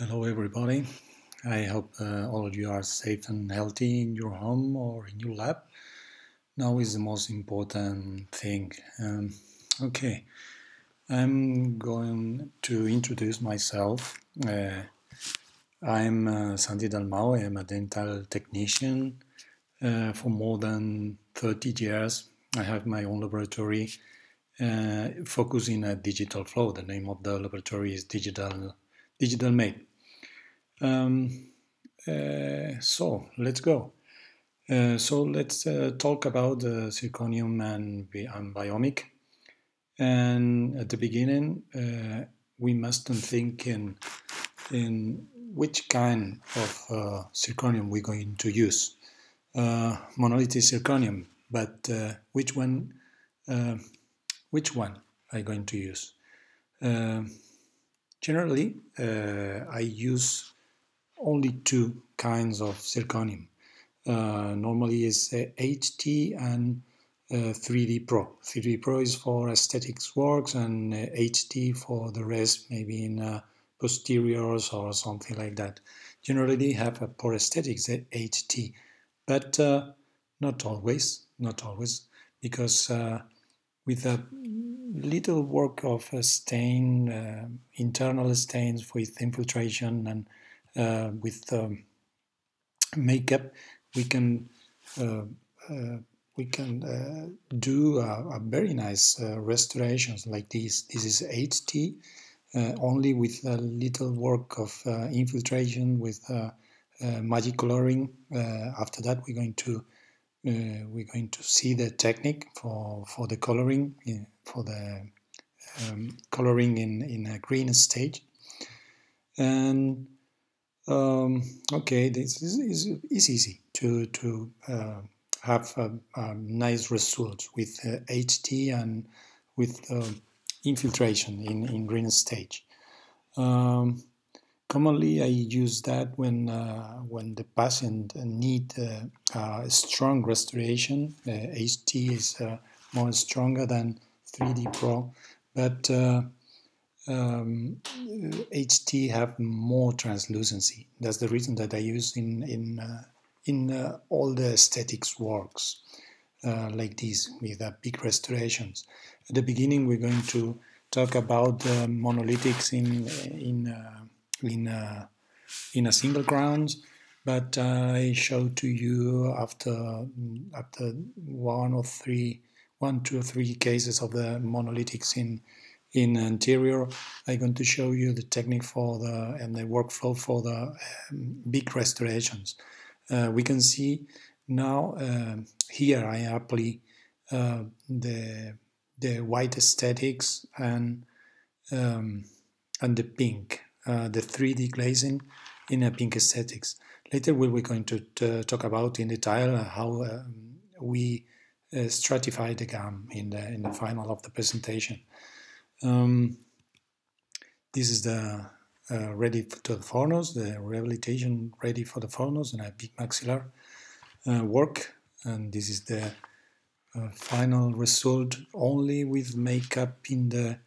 Hello, everybody. I hope uh, all of you are safe and healthy in your home or in your lab. Now is the most important thing. Um, okay, I'm going to introduce myself. Uh, I'm uh, Santi Dalmau. I'm a dental technician uh, for more than 30 years. I have my own laboratory uh, focusing at digital flow. The name of the laboratory is Digital Digital Made. Um, uh, so let's go. Uh, so let's uh, talk about the zirconium and, and biomic. And at the beginning, uh, we must think in, in which kind of uh, zirconium we're going to use. Uh, monolithic zirconium, but which one? which one are you going to use? generally, I use only two kinds of zirconium. Uh, normally is uh, HT and uh, 3D Pro. 3D Pro is for aesthetics works and HT uh, for the rest, maybe in uh, posteriors or something like that. Generally they have a for aesthetics HT, but uh, not always, not always, because with a little work of stain, internal stains with infiltration and uh, with um, makeup, we can uh, uh, we can do a, a, very nice restorations like this. This is HT, only with a little work of infiltration with magic coloring. after that, we're going to uh, we're going to see the technique for for the coloring for the um, coloring in in a green stage and um, okay, this is, is, is, easy to, to uh, have a, a, nice result with uh, HT and with uh, infiltration in, in green stage. Um, commonly, I use that when uh, when the patient need uh, strong restoration. HT is uh, more stronger than 3D Pro, but um, HT have more translucency. That's the reason that I use in in uh, in uh, all the aesthetics works uh, like this with uh, big restorations. At the beginning, we're going to talk about the monolithics in in uh, in uh, in a single ground, but I show to you after after one or three, one, two or three cases of the monolithics in in anterior, I'm going to show you the technique for the and the workflow for the um, big restorations. Uh, we can see now uh, here I apply uh, the the white aesthetics and um, and the pink, uh, the 3D glazing in a pink aesthetics. Later we are going to talk about in detail how um, we uh, stratify the gum in the in the final of the presentation. Um, this is the uh, ready to the furnace, the rehabilitation ready for the furnace and a big maxillar uh, work. And this is the uh, final result only with makeup in the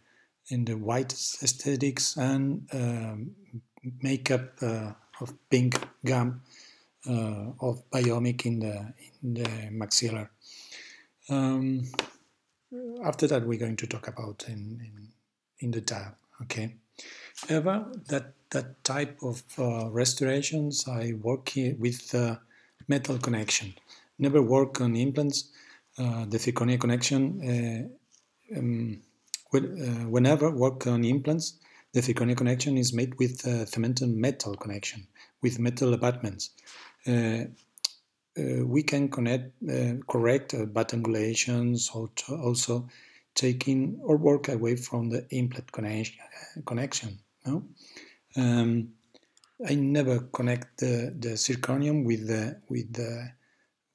in the white aesthetics and um, makeup uh, of pink gum uh, of biomic in the in the maxillar. Um, after that, we're going to talk about in, in, in the tab, okay? Ever that, that type of uh, restorations, I work with uh, metal connection. Never work on implants. Uh, the zirconia connection, uh, um, uh, whenever work on implants, the zirconia connection is made with uh, cemented metal connection, with metal abutments. Uh, uh, we can connect, uh, correct uh, angulations, also taking or work away from the implant connection. No? Um, I never connect the, the zirconium with the with the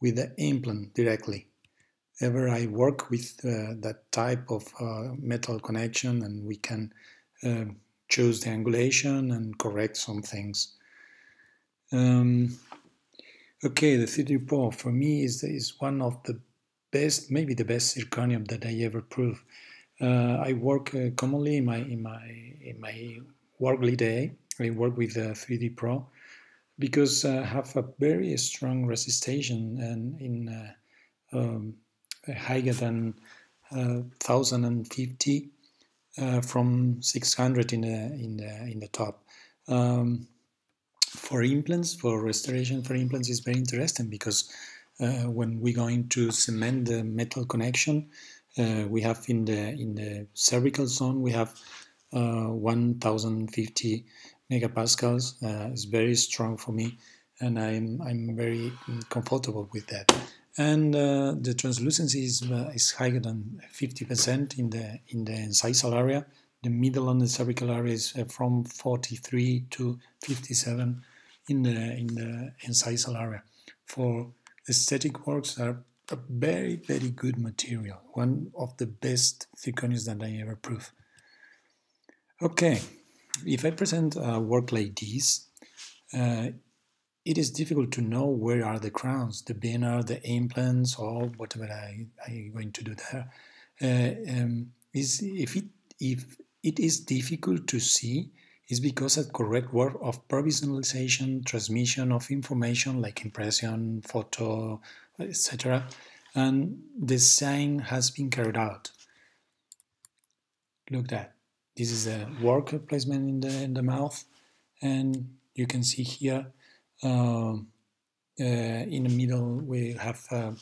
with the implant directly. Ever I work with uh, that type of uh, metal connection, and we can uh, choose the angulation and correct some things. Um, Okay, the 3D Pro for me is, is one of the best, maybe the best zirconium that I ever proved. Uh, I work uh, commonly in my in my in my workly day I work with the 3D Pro because I have a very strong resistance and in um, higher than 1050 uh, from 600 in the in the in the top. Um, for implants, for restoration for implants is very interesting because uh, when we're going to cement the metal connection, uh, we have in the in the cervical zone we have uh, 1050 megapascals. Uh, it's very strong for me, and I'm I'm very comfortable with that and uh, the translucency is, uh, is higher than 50% in the in the incisal area. The middle and the cervical area is uh, from 43 to 57 in the in the incisal area. For aesthetic works are a very very good material, one of the best zirconiums that I ever prove. Okay, if I present a work like this, uh, it is difficult to know where are the crowns, the veneer, the implants, or whatever I, I'm going to do there. Uh, um, is if it if it is difficult to see, is because of correct work of provisionalization, transmission of information like impression, photo, etc., and the sign has been carried out. Look that this is a work placement in the in the mouth, and you can see here um, uh, in the middle, we have uh,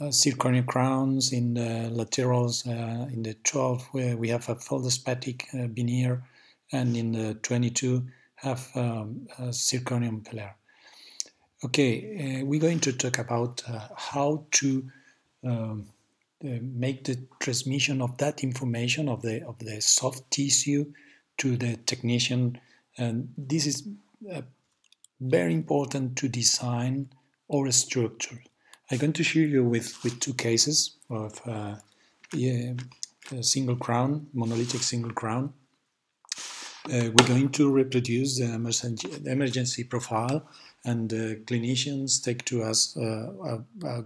uh, zirconium crowns. In the laterals, in the 12, where we have a feldspathic veneer, and in the 22 have um, zirconium pillar. Okay, uh, we're going to talk about uh, how to um, uh, make the transmission of that information of the of the soft tissue to the technician, and this is very important to design our structure. I'm going to show you with, with two cases of uh, yeah, a single crown, monolithic single crown. Uh, we're going to reproduce the emergency, profile and the clinicians take to us uh, a, a,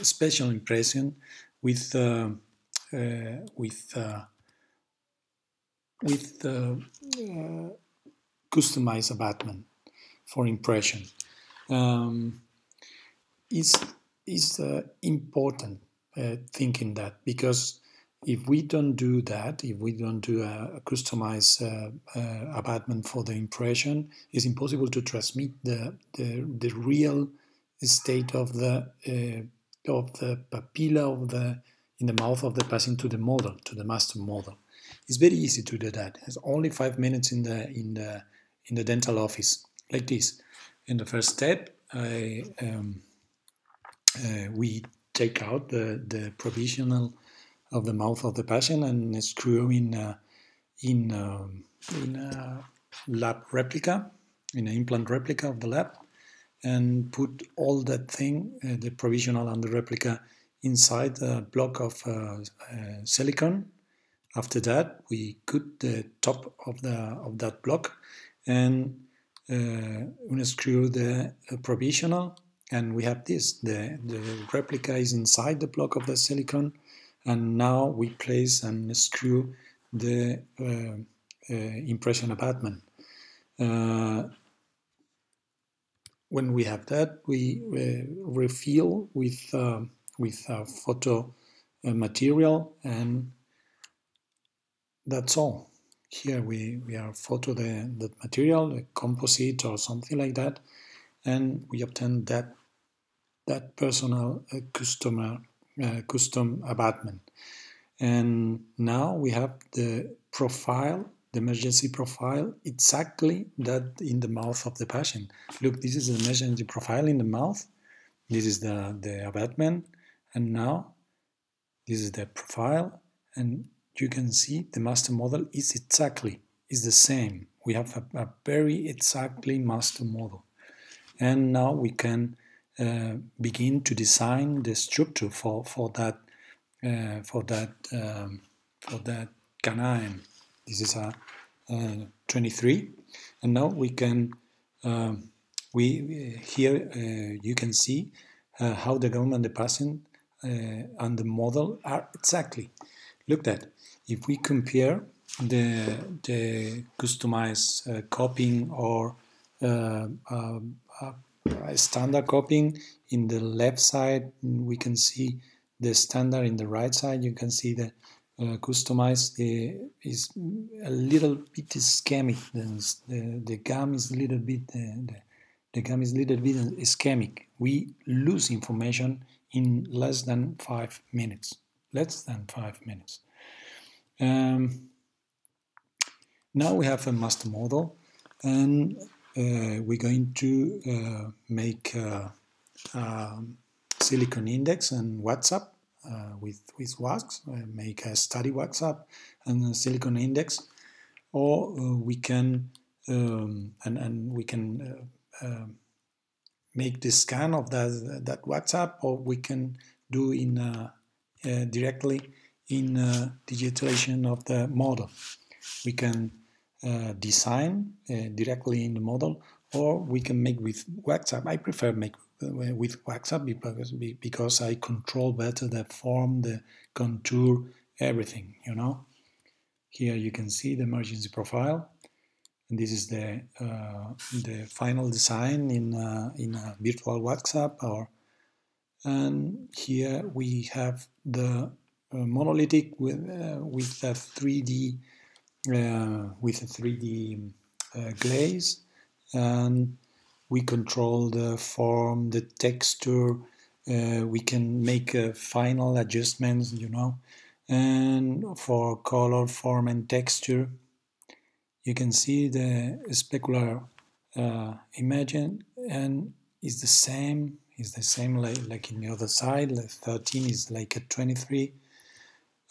a, special impression with uh, uh, with uh, with customized abutment for impression um, is is uh, important uh, thinking that because if we don't do that, if we don't do a, a customized uh, uh, abutment for the impression, it's impossible to transmit the the, the real state of the uh, of the papilla of the in the mouth of the patient to the model, to the master model. It's very easy to do that. It's only five minutes in the in the in the dental office like this. In the first step, I, um, we take out the, the provisional of the mouth of the patient and screw in uh, in um, in a lab replica, in an implant replica of the lab, and put all that thing, uh, the provisional and the replica, inside a block of uh, uh, silicon. After that, we cut the top of the of that block and uh, unscrew the uh, provisional and we have this the, the replica is inside the block of the silicon. And now we place and screw the uh, uh, impression abutment uh, when we have that we uh, refill with with photo material. And that's all. Here we, we are photo the, the material, the composite or something like that, and we obtain that that personal uh, customer uh, custom abutment. And now we have the profile, the emergency profile, exactly that in the mouth of the patient. Look, this is the emergency profile in the mouth. This is the, the abutment. And now this is the profile. And you can see the master model is exactly is the same. We have a, a very exactly master model. And now we can uh, begin to design the structure for, for that uh, for that um, for that canine. This is a, a 23, and now we can um, we here uh, you can see uh, how the government, the uh, and the model are exactly Look at if we compare the the customized uh, copying or uh, standard copying. In the left side we can see the standard. In the right side you can see the uh, customized. Uh, is a little bit schemic the, the, the GAM is a little bit the, the GAM is a little bit ischemic. We lose information in less than five minutes. Less than five minutes. Um, now we have a master model and uh, we're going to uh, make uh, um, silicon index and WhatsApp uh, with, with WASP, uh, make a study WhatsApp and silicon index, or uh, we can um, and, and we can um, make the scan of that, that WhatsApp, or we can do in directly in digitalization of the model. We can uh, design uh, directly in the model, or we can make with WhatsApp. I prefer make uh, with WhatsApp because because I control better the form, the contour, everything. You know. Here you can see the emergency profile, and this is the uh, the final design in uh, in a virtual WhatsApp. Or and here we have the uh, monolithic with with a 3D uh, with a 3D uh, glaze and we control the form, the texture, uh, we can make final adjustments, you know, and for color, form and texture you can see the specular uh, imagine and is the same is the same like, like in the other side like 13 is like a 23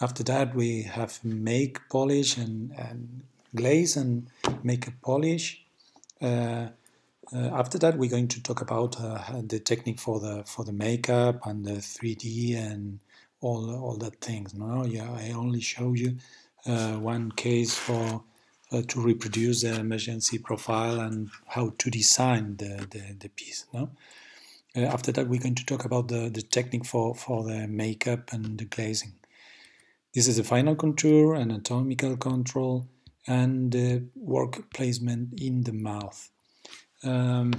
after that, we have make polish and, and glaze and make a polish. Uh, uh, after that, we're going to talk about uh, the technique for the for the makeup and the 3D and all all that things. No, yeah, I only show you uh, one case for uh, to reproduce the emergency profile and how to design the the, the piece. No. Uh, after that, we're going to talk about the, the technique for, for the makeup and the glazing. This is the final contour, anatomical control, and the work placement in the mouth. Um,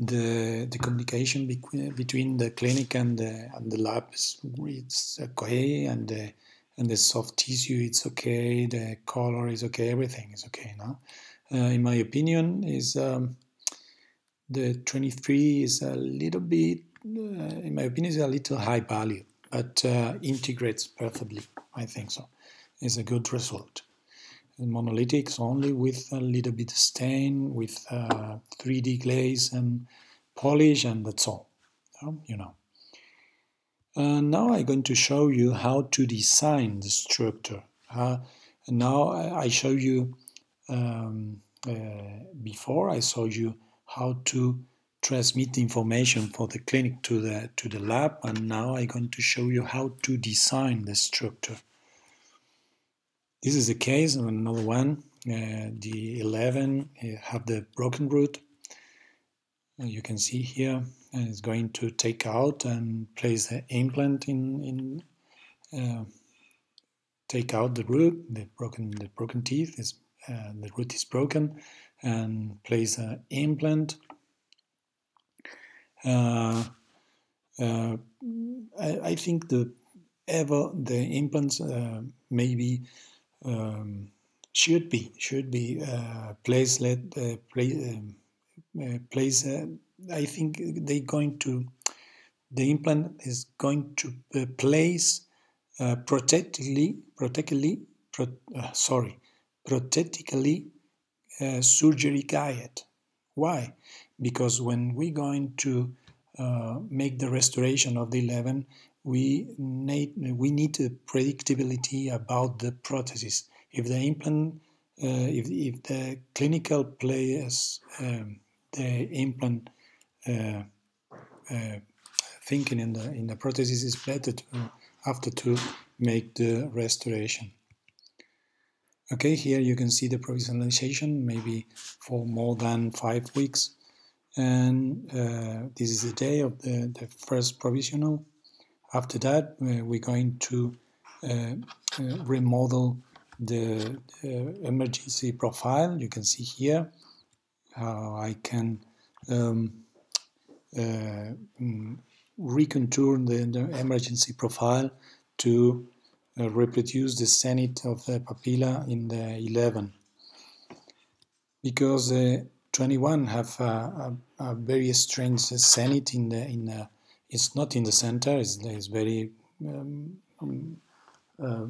the the communication be between the clinic and the and the lab is it's okay, and the and the soft tissue it's okay, the color is okay, everything is okay now. Uh, in my opinion, is um, the 23 is a little bit, uh, in my opinion, is a little high value but uh, integrates perfectly. I think so. It's a good result. Monolithics only with a little bit of stain, with uh, 3D glaze and polish, and that's all. you know. Uh, now I'm going to show you how to design the structure. Uh, now I show you um, uh, before I show you how to transmit the information for the clinic to the to the lab and now I'm going to show you how to design the structure. This is the case of another one. Uh, the 11 uh, have the broken root. You can see here and it's going to take out and place the implant in in uh, take out the root the broken the broken teeth is uh, the root is broken and place an implant I, I, think the ever the implants uh, maybe um, should be should be placed let place um, place. I think they're going to the implant is going to place uh, protectively, protectively, pro, uh, sorry, protectively uh, surgery guide. Why? Because when we're going to uh, make the restoration of the 11, we need, we need a predictability about the prosthesis. If the implant, uh, if, if the clinical players, um, the implant uh, uh, thinking in the in the prosthesis is better to, after to make the restoration. Okay, here you can see the provisionalization, maybe for more than five weeks and uh, this is the day of the, the first provisional. After that, uh, we're going to uh, uh remodel the, emergency profile. You can see here how I can um, uh, recontour the, the, emergency profile to uh, reproduce the zenith of the papilla in the 11 because 21 have a, a, a very strange zenith in the in the, it's not in the center it's, it's very um, um uh,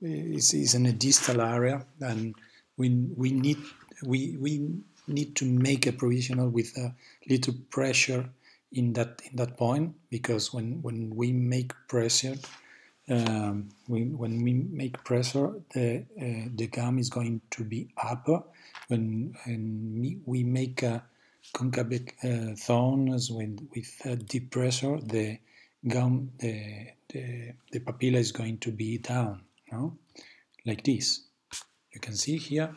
it's, it's, in a distal area and we we need we we need to make a provisional with a little pressure in that in that point because when when we make pressure um, we, when we make pressure the uh, the gum is going to be upper when, we make a concave uh, with, with deep pressure the gum the, the the papilla is going to be down no like this you can see here,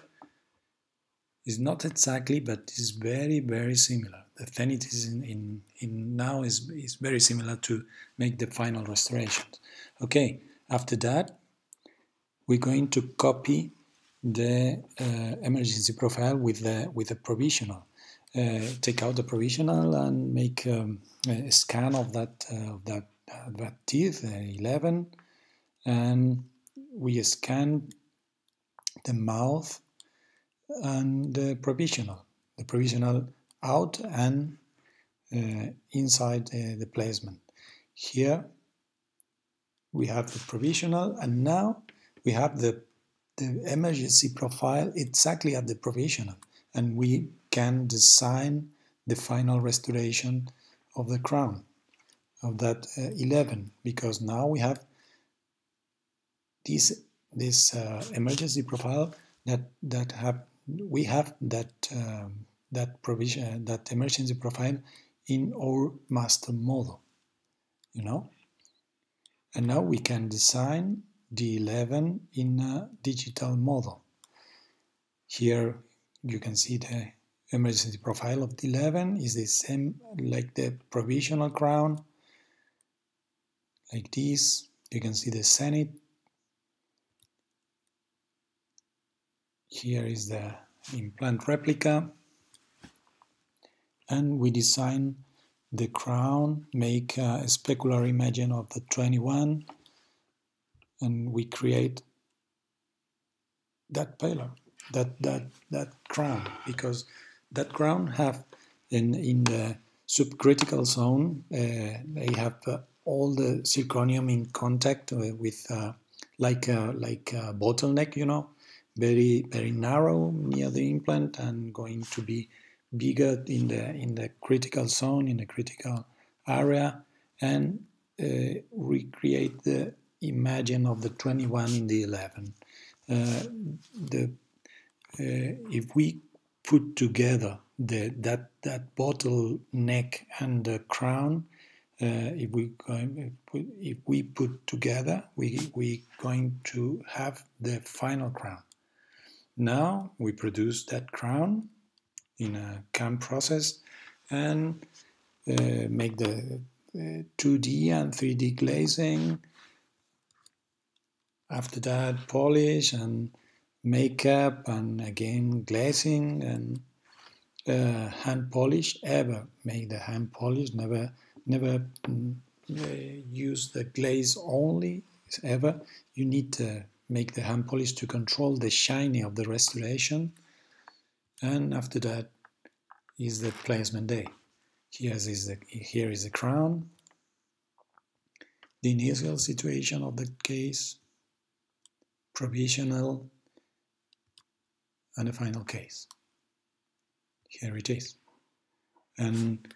it's not exactly, but it's very, very similar. The zenith is in, in, in now is, is very similar to make the final restoration. Okay, after that, we're going to copy the uh, emergency profile with the with the provisional. Uh, take out the provisional and make um, a scan of that uh, of that uh, that teeth, 11, and we scan the mouth and the provisional, the provisional out and uh, inside uh, the placement. Here we have the provisional and now we have the, the emergency profile exactly at the provisional and we can design the final restoration of the crown of that uh, 11 because now we have this this uh, emergency profile that that have we have that um, that provision that emergency profile in our master model you know and now we can design the 11 in a digital model. Here you can see the emergency profile of the 11 is the same like the provisional crown like this. You can see the zenith Here is the implant replica. And we design the crown, make a specular image of the 21, and we create that pillar, that that that crown, because that crown have in in the subcritical zone, uh, they have uh, all the zirconium in contact uh, with uh, like a, like a bottleneck, you know, very very narrow near the implant and going to be bigger in the in the critical zone in the critical area and uh, recreate the imagine of the 21 in the 11 uh, the uh, if we put together the that that bottle neck and the crown uh, if we if we put together we we going to have the final crown. Now we produce that crown in a CAM process and uh, make the uh, 2D and 3D glazing. After that, polish and makeup and again glazing and uh, hand polish. Ever make the hand polish. Never, never mm, uh, use the glaze only. Ever you need to make the hand polish to control the shiny of the restoration. And after that is the placement day. Here is the, here is the crown, the initial situation of the case, provisional, and the final case. Here it is. And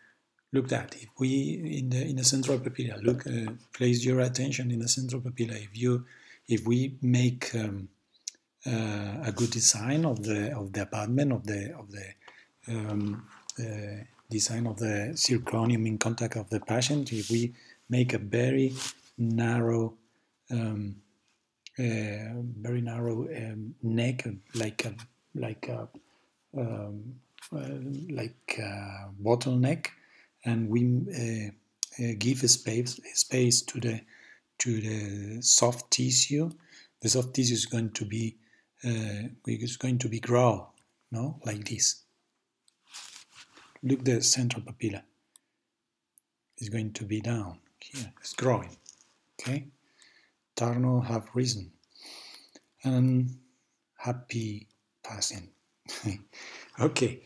look that if we in the in the central papilla look uh, place your attention in the central papilla if you if we make um, a good design of the of the apartment of the of the um, uh, design of the zirconium in contact of the patient, if we make a very narrow um, uh, very narrow um, neck, like a like a um, uh, like a bottleneck, and we uh, uh, give space space to the to the soft tissue, the soft tissue is going to be uh, going to be grow, no, like this. Look the central papilla. It's going to be down here. It's growing. Okay. Tarno have risen, and happy passing. okay.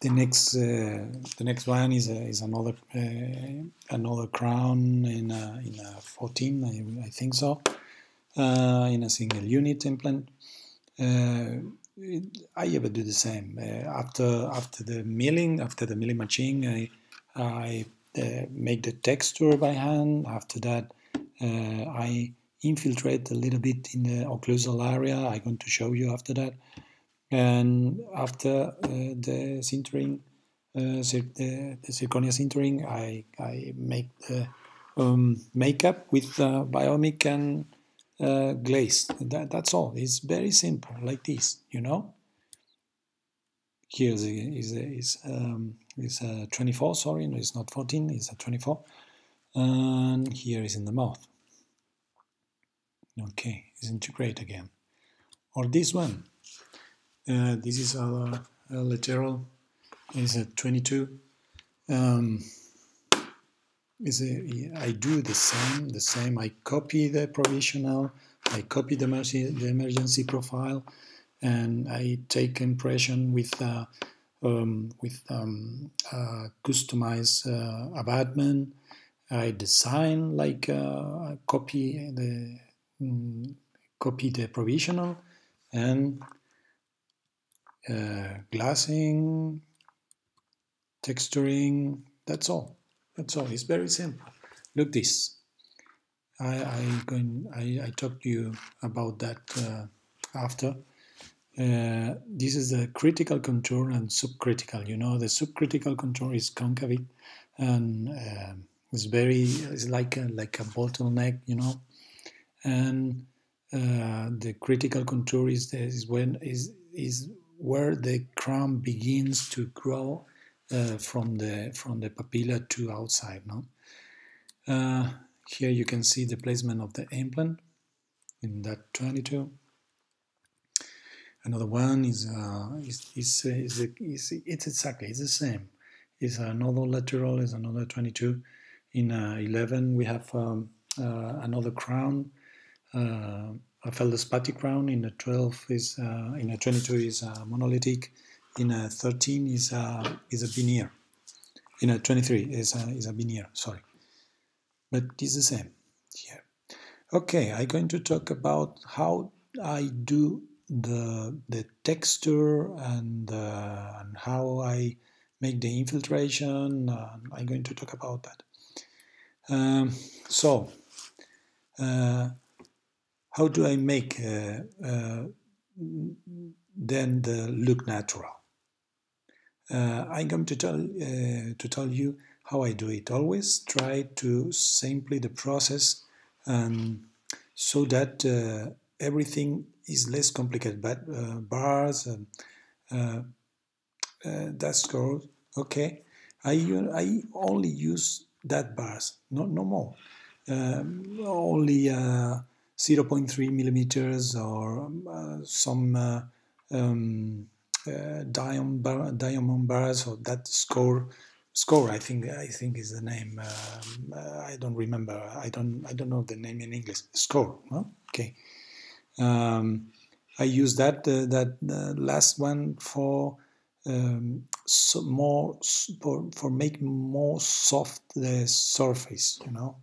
The next, uh, the next one is is another uh, another crown in a, in a 14, I, I think so, uh, in a single unit implant. Uh, I ever do the same. Uh, after after the milling, after the milling machine, I I uh, make the texture by hand. After that, I infiltrate a little bit in the occlusal area. I'm going to show you after that. And after uh, the sintering, uh, the, the zirconia sintering, I, I make the um, makeup with uh, biomic and uh, glaze. That, that's all. It's very simple, like this, you know. Here is is is um, is a 24. Sorry, no, it's not 14. It's a 24. And here is in the mouth. Okay, it's integrate again. Or this one. Uh, this is a, lateral. It's a 22. Um, is a, I do the same, the same. I copy the provisional, I copy the emergency, the emergency profile, and I take impression with uh, um, with um, uh, customized uh, abutment. I design like uh, copy the um, copy the provisional and uh, glassing, texturing. That's all. All. It's very simple. Look this. I I going I, I talked to you about that uh, after. Uh, this is the critical contour and subcritical. You know, the subcritical contour is concave and uh, it's very it's like a, like a bottleneck. You know, and uh, the critical contour is, is when is is where the crown begins to grow uh, from the from the papilla to outside. No, uh, here you can see the placement of the implant in that 22. Another one is uh, is is, is, is, it's exactly it's the same. It's another lateral is another 22. In uh, 11 we have um, uh, another crown uh, a feldspathic crown. In a 12 is uh, in a 22 is monolithic. In a 13 is a is a veneer. In a 23 is a is a veneer. Sorry, but it's the same here. Okay, I'm going to talk about how I do the the texture and uh, and how I make the infiltration. Uh, I'm going to talk about that. Um, so. Uh, how do I make uh, uh, then the look natural? Uh, I'm going to tell uh, to tell you how I do it. Always try to simply the process, um, so that uh, everything is less complicated. But uh, bars, that's good. Okay, I I only use that bars, no no more. Um, only 0.3 millimeters or uh, some uh, um, uh, diamond, diamond bars or that score score I think I think is the name um, I don't remember. I don't I don't know the name in English. Score no? okay. Um, I use that uh, that uh, last one for um, so more for, for making more soft the surface you know?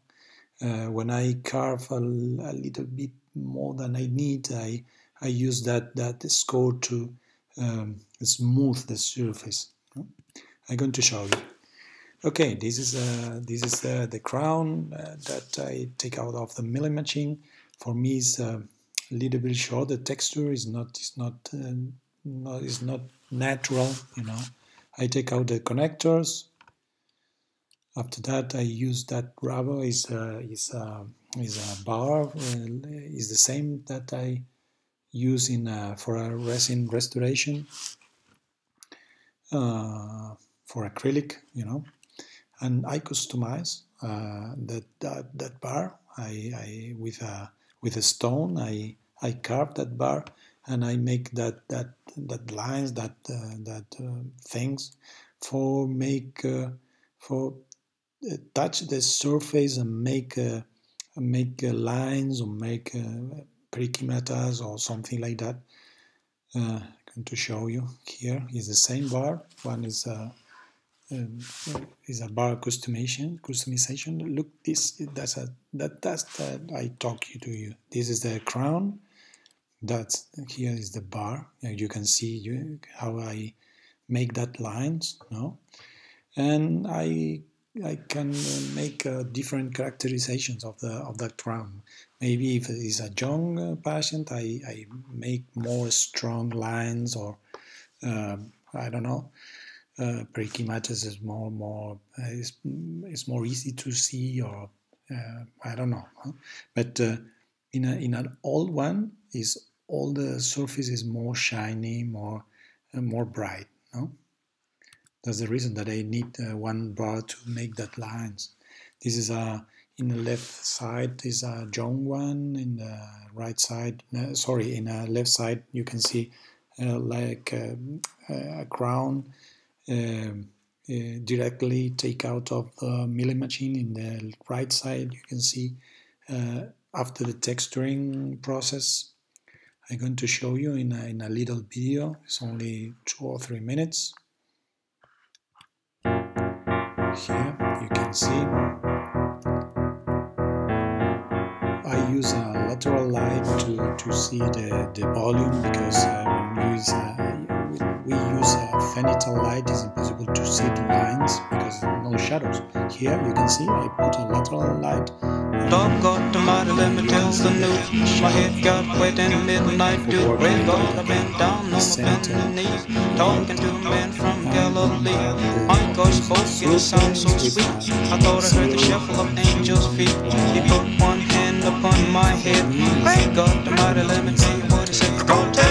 Uh, when I carve a, a, little bit more than I need, I, I use that, that score to um, smooth the surface. I'm going to show you. Okay, this is uh, this is uh, the crown uh, that I take out of the milling machine. For me, it's uh, a little bit short. The texture is not is not uh, not is not natural. You know, I take out the connectors after that, I use that rubber is a, is a, is a bar uh, is the same that I use in a, for a resin restoration uh, for acrylic, you know, and I customize uh, that, that that bar. I, I with a with a stone I I carve that bar and I make that that that lines that uh, that uh, things for make uh, for uh, touch the surface and make uh, make uh, lines or make perikimatas or something like that. I'm going to show you here is the same bar. One is a um, is a bar customization. Customization. Look, this that's a that that's that I talk you to you. This is the crown. That's here is the bar. You can see you, how I make that lines. No, and I I can uh, make uh, different characterizations of the of that crown. Maybe if it is a young uh, patient, I, I make more strong lines, or uh, I don't know. Uh, Perikimatis is more more uh, is, is more easy to see, or uh, I don't know. But in a in an old one is all the surface is more shiny, more more bright. No. That's the reason that I need uh, one bar to make that lines. This is a in the left side is a John one. In the right side, uh, sorry, in the left side you can see uh, like um, a crown um, uh, directly take out of the milling machine. In the right side you can see uh, after the texturing process. I'm going to show you in a, in a little video. It's only two or three minutes here you can see. I use a lateral light to, to see the, the volume because when we use, uh, we use uh, a fenital light it's impossible to see the lines because no shadows. Here you can see I put a lateral light Dog got the mighty, me tell the news. My head got wet in midnight dew. Red gold, I've been down on my bending knees. Talking to a man from Galilee. My God spoke, it sounds so sweet. I thought I heard the shuffle of angels' feet. He put one hand upon my head. Red God, the mighty, let me tell what he said. Go tell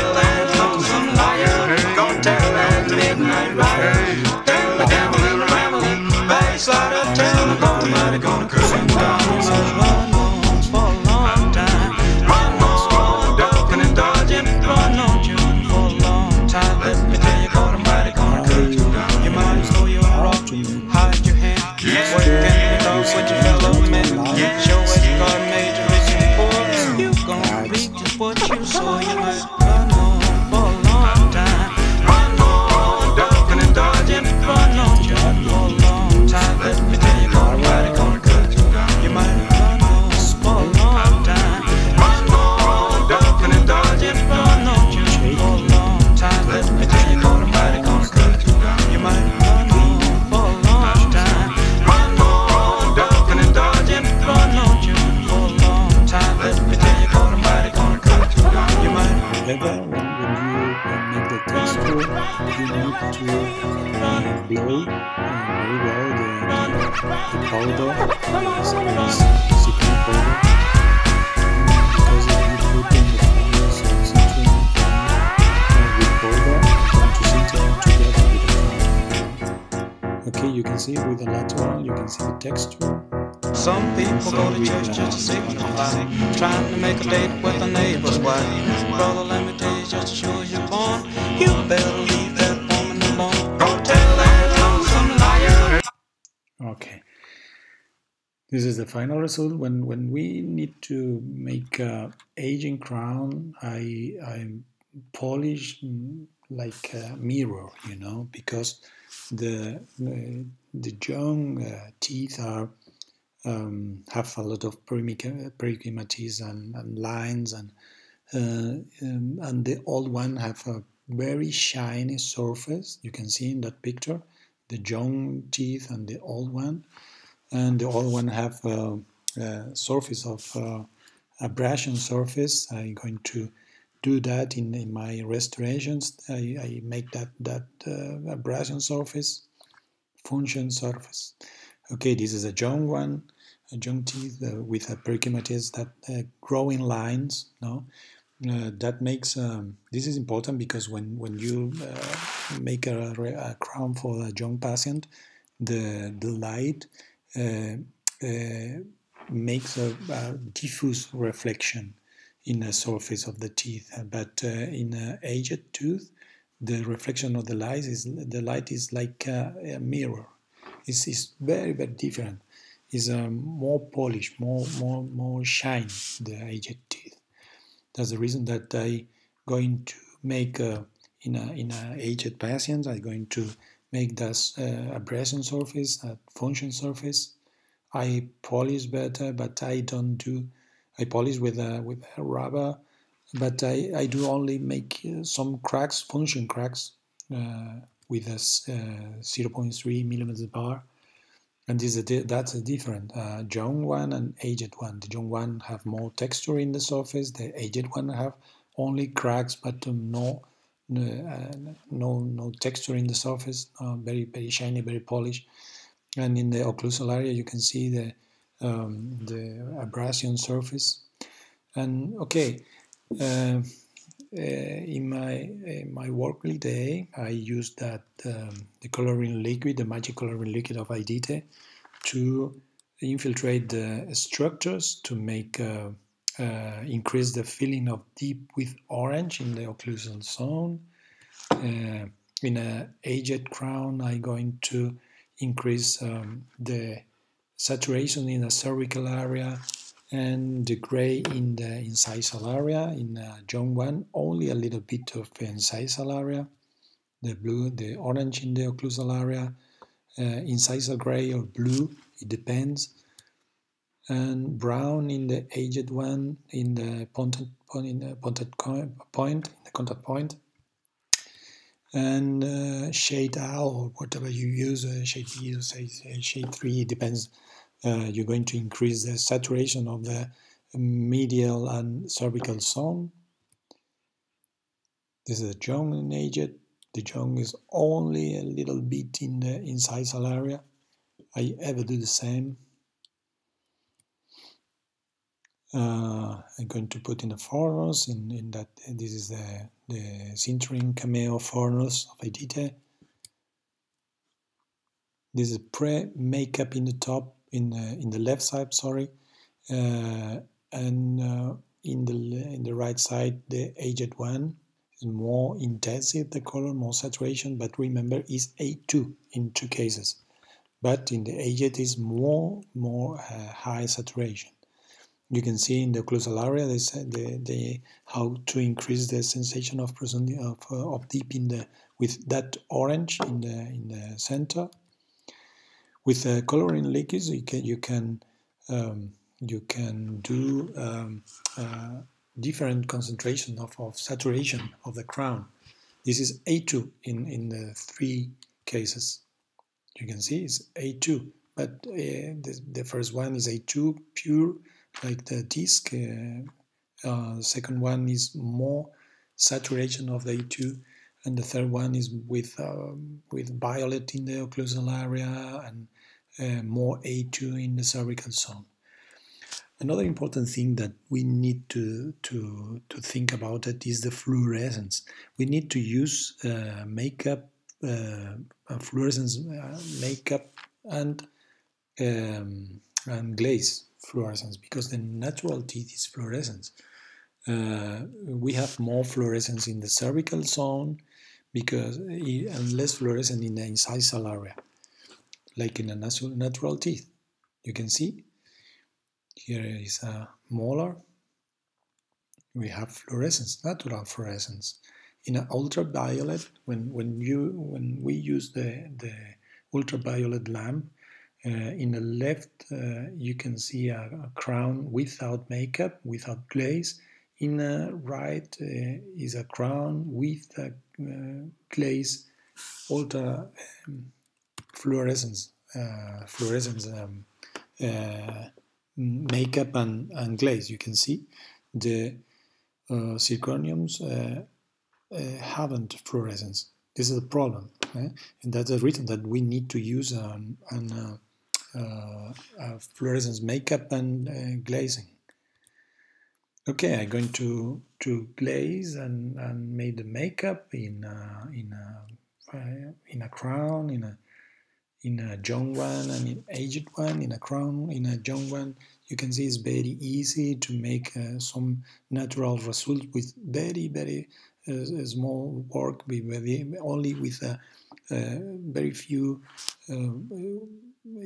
texture. Some people go to church just to signify, trying to make a date with a neighbor's wife. Brother, let me tell you, just to show you're born, you better leave that woman alone. Go tell that lonesome liar. Okay. This is the final result. When when we need to make a aging crown, I I polish mm, like a mirror, you know, because the the young uh, teeth are um, have a lot of perikimatis and, and, lines, and uh, um, and the old one have a very shiny surface. You can see in that picture the young teeth and the old one, and the old one have a, a surface of uh, abrasion surface. I'm going to do that in, in my restorations. I, I make that, that uh, abrasion surface, function surface. Okay, this is a young one, a teeth uh, with a perikimatis that uh, growing lines, no? Uh, that makes, um, this is important because when, when you uh, make a, a, crown for a young patient, the, the light uh, makes a, a diffuse reflection in the surface of the teeth. But uh, in an aged tooth, the reflection of the light is the light is like a, a mirror. It's, it's, very very different. It's um, more polished, more more more shine. The aged teeth. That's the reason that I going to make a, in a in a aged patient. I'm going to make this uh, abrasion surface, a function surface. I polish better, but I don't do. I polish with a with a rubber but I, I do only make uh, some cracks, function cracks, uh, with a uh, 0.3 millimeters bar, and this a that's a different uh, young one and aged one. The young one have more texture in the surface. The aged one have only cracks, but um, no uh, no no texture in the surface. Uh, very very shiny, very polished. And in the occlusal area, you can see the um, the abrasion surface. And okay, uh, uh, in my in my workly day, I use that um, the coloring liquid, the magic coloring liquid of Aidite, to infiltrate the structures to make uh, uh, increase the feeling of deep with orange in the occlusal zone. Uh, in a aged crown, I'm going to increase um, the saturation in the cervical area and the gray in the incisal area in uh, John 1 only a little bit of incisal area. The blue the orange in the occlusal area uh, incisal gray or blue it depends. And brown in the aged one in the pointed in the pointed point in the contact point. And uh, shade L or whatever you use, uh, shade E or shade 3, depends you're going to increase the saturation of the medial and cervical zone. This is a young aged. The young is only a little bit in the incisal area. I ever do the same. Uh, I'm going to put in a furnace in, in that this is the, the sintering cameo furnace of Aidite. This is pre-makeup in the top in uh, in the left side, sorry, uh, and uh, in the in the right side, the aged one is more intensive the color, more saturation, but remember is A2 in two cases. But in the aged is more more high saturation. You can see in the occlusal area they the, the how to increase the sensation of of, uh, of deep in the with that orange in the in the center with uh, coloring liquids, you can you can um, you can do um, uh, different concentration of, of saturation of the crown. This is A2 in in the three cases. You can see it's A2, but uh, the, the first one is A2 pure, like the disc. Uh, uh, second one is more saturation of the A2 and the third one is with um, with violet in the occlusal area and uh, more A2 in the cervical zone. Another important thing that we need to, to, to think about it is the fluorescence. We need to use uh, makeup, uh, fluorescence uh, makeup and, um, and glaze fluorescence because the natural teeth is fluorescence. Uh, we have more fluorescence in the cervical zone because and less fluorescence in the incisal area like in a natural teeth. You can see here is a molar. We have fluorescence, natural fluorescence. In an ultraviolet, when when you when we use the the ultraviolet lamp, uh, in the left uh, you can see a, a, crown without makeup, without glaze. In the right uh, is a crown with a uh, glaze, ultra um, fluorescence, uh, fluorescence um, uh, makeup and, and glaze. You can see the uh, zirconiums uh, uh, haven't fluorescence. This is a problem, eh? and that's the reason that we need to use an, an uh, fluorescence makeup and glazing. Okay, I'm going to to glaze and, and make the makeup in in a in a crown in a in a young one and in aged one, in a crown, in a young one, you can see it's very easy to make uh, some natural result with very very uh, small work with very, only with uh, uh, very few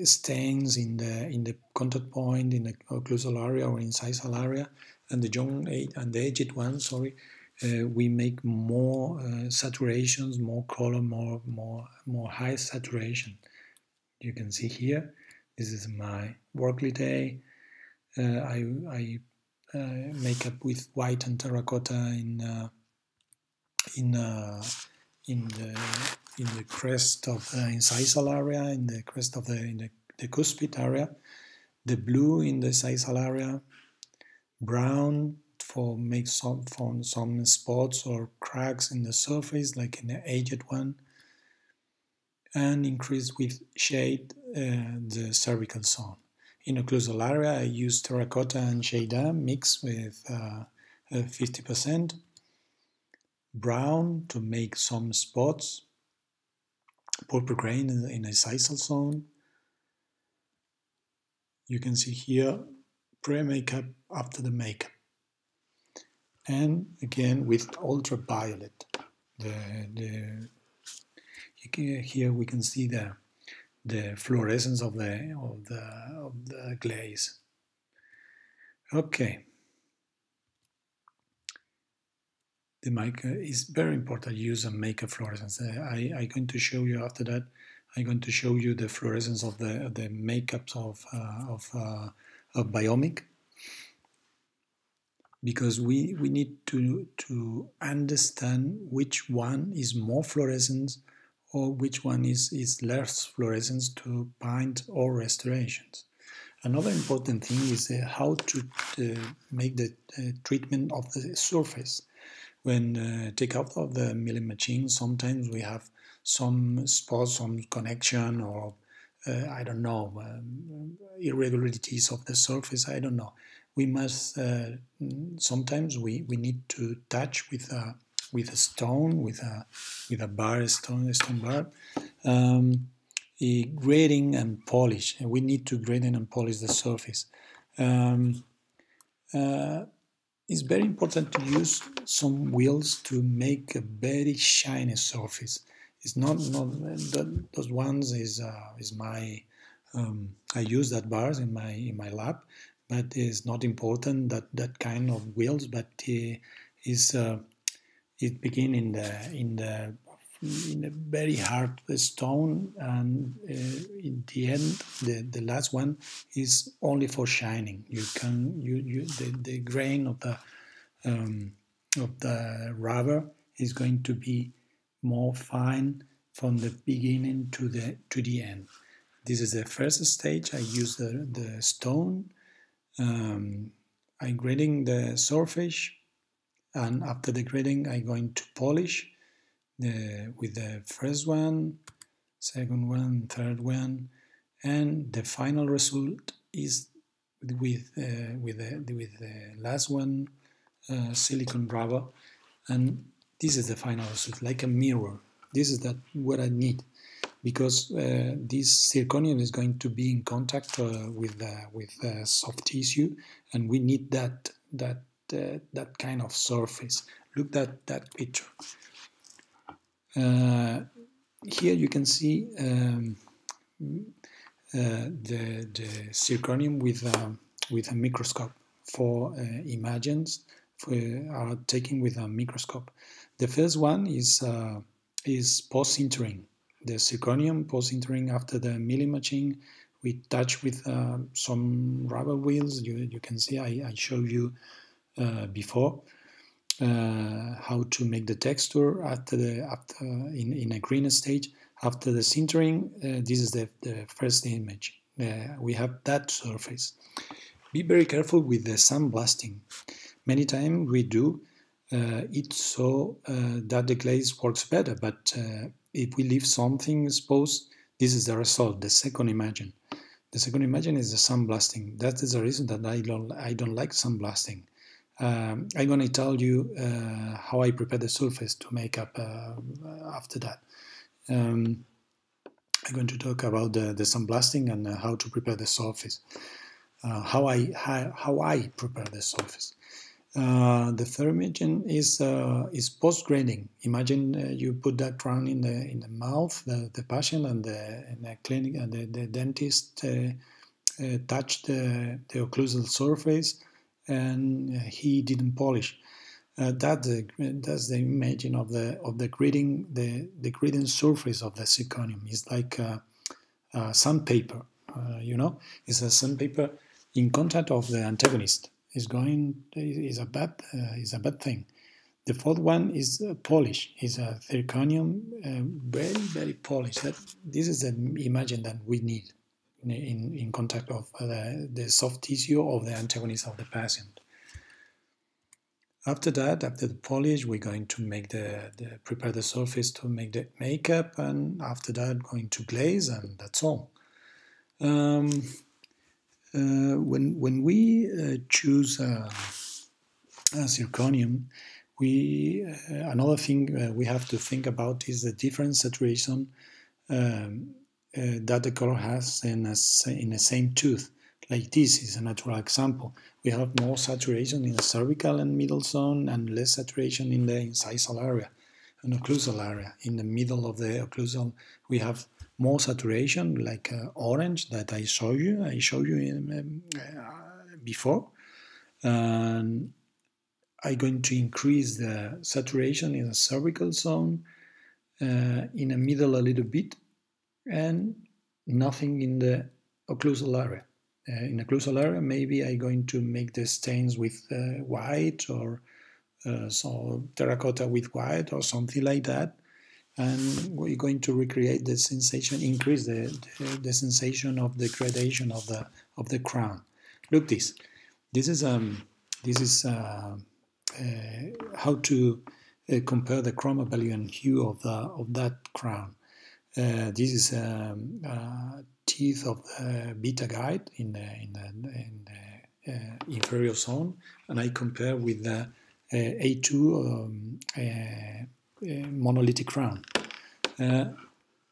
stains in the in the contact point in the occlusal area or incisal area. And the young and the aged one sorry uh, we make more uh, saturations more color more more more high saturation you can see here. This is my workly day. Uh, I, I uh, make up with white and terracotta in uh, in uh, in the in the crest of the incisal area, in the crest of the in the, the cuspid area, the blue in the incisal area, brown for make some from some spots or cracks in the surface, like in the aged one, and increase with shade uh, the cervical zone. In occlusal area, I use terracotta and shade mixed with uh, 50% brown to make some spots, purple grain in, a incisal zone. You can see here pre-makeup after the makeup. And again with ultraviolet. The, the, here we can see the, the fluorescence of the, of the, of the glaze. Okay. the mica is very important use of mica fluorescence. Uh, I, I'm going to show you after that. I'm going to show you the fluorescence of the the makeups of uh, of uh, of biomic because we we need to to understand which one is more fluorescence or which one is is less fluorescence to paint or restorations. Another important thing is uh, how to uh, make the uh, treatment of the surface when uh, take out of the milling machine, sometimes we have some spots, some connection, or uh, I don't know, um, irregularities of the surface. I don't know. We must uh, sometimes we, we need to touch with a with a stone, with a with a bar stone, a stone bar, um, grading and polish. We need to grade and polish the surface. Um, uh, it's very important to use some wheels to make a very shiny surface. It's not not those ones is uh, is my um, I use that bars in my in my lab, but it's not important that that kind of wheels. But uh, is uh, it begin in the in the in a very hard stone and uh, in the end the, the last one is only for shining. You can you, you the, the grain of the um, of the rubber is going to be more fine from the beginning to the to the end. This is the first stage. I use the, the stone um, I'm grading the surface and after the grading I'm going to polish the, with the first one, second one, third one, and the final result is with uh, with the with the last one, uh, silicon rubber, and this is the final result, like a mirror. This is that what I need, because uh, this zirconium is going to be in contact uh, with uh, with uh, soft tissue, and we need that that that kind of surface. Look at that picture. Uh, here you can see um, uh, the, the zirconium with, uh, with a microscope for uh, images for, are taken with a microscope. The first one is, uh, is post-sintering. The zirconium post-sintering after the milling machine we touch with uh, some rubber wheels. You, you can see I, I showed you before uh, how to make the texture after the after in, in a green stage. After the sintering uh, this is the, the first image. Uh, we have that surface. Be very careful with the sandblasting many times we do uh, it so uh, that the glaze works better but uh, if we leave something exposed this is the result the second image the second image is the sandblasting that is the reason that I don't I don't like um, I'm going to tell you uh, how I prepare the surface to make up uh, after that. Um, I'm going to talk about the, the sandblasting and uh, how to prepare the surface. uh, how I how, how, I prepare the surface. Uh, the third imaging is uh, is post grading. Imagine you put that crown in the in the mouth, the, the patient and the, and the clinic and the, the dentist touched the, the occlusal surface and he didn't polish. Uh, that the, that's the imaging of the of the grading the the grading surface of the zirconium. It's like uh, uh, sandpaper, uh, you know. It's a sandpaper in contact of the antagonist. Is going is a bad uh, is a bad thing. The fourth one is polish. Is a zirconium uh, very very polished. That, this is the imaging that we need in, in contact of the, the soft tissue of the antagonist of the patient. After that, after the polish, we're going to make the, the prepare the surface to make the makeup, and after that, going to glaze, and that's all. Um, uh, when when we uh, choose uh, zirconium, we uh, another thing uh, we have to think about is the different saturation um, uh, that the color has in a, in the same tooth. Like this is a natural example. We have more saturation in the cervical and middle zone and less saturation in the incisal area and occlusal area. In the middle of the occlusal, we have more saturation, like uh, orange that I showed you. I showed you in, um, uh, before. And I'm going to increase the saturation in the cervical zone, uh, in the middle a little bit, and nothing in the occlusal area. Uh, in the occlusal area, maybe I'm going to make the stains with uh, white or uh, so terracotta with white or something like that. And we're going to recreate the sensation, increase the, the, the sensation of the gradation of the of the crown. Look this. This is um this is uh, uh, how to uh, compare the chroma value and hue of the of that crown. Uh, this is um, uh, teeth of the Vita guide in the, in the, in the uh, inferior zone, and I compare with the A2 um, monolithic crown.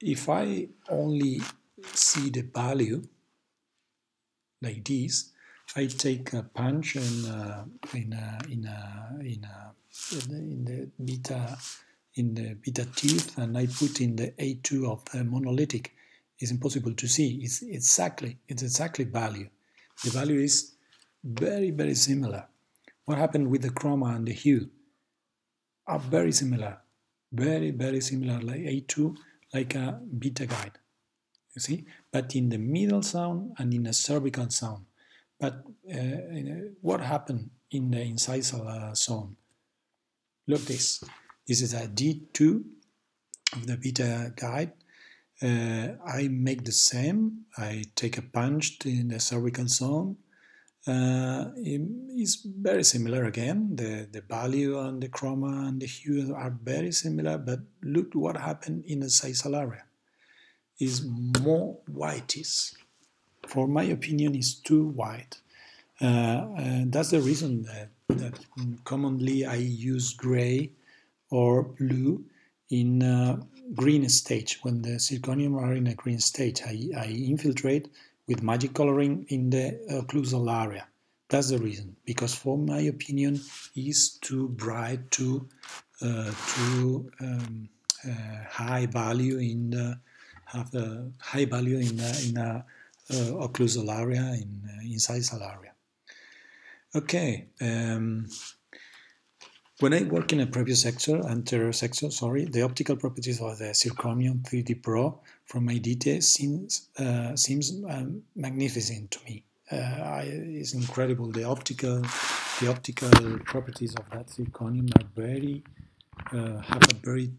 if I only see the value like this, I take a punch in, uh, in, a, in, a, in, a, in the Vita in the Vita teeth and I put in the A2 of the monolithic, it's impossible to see. It's exactly, it's exactly value. The value is very, very similar. What happened with the chroma and the hue are very similar. Very, very similar, like A2, like a Vita guide. You see? But in the middle sound and in the cervical sound. But uh, what happened in the incisal uh, zone? Look this. This is a D2 of the Vita guide. Uh, I make the same. I take a punch in the cervical zone. Uh, it's very similar again. The, the value and the chroma and the hue are very similar, but look what happened in the incisal area. Is more whitish. For my opinion, is too white. Uh, that's the reason that, that commonly I use gray or blue in a green stage. When the zirconium are in a green stage, I, I infiltrate with magic coloring in the occlusal area. That's the reason, because for my opinion, is too bright, too, uh, too um, uh, high value in the, have a high value in in a uh, occlusal area, in uh, incisal area. Okay. Um, when I work in a previous sector, anterior sector, sorry, the optical properties of the Zirconium 3D Pro from details seems, uh, seems um, magnificent to me. Uh, I, it's incredible. The optical, the optical properties of that zirconium are very, uh, have a very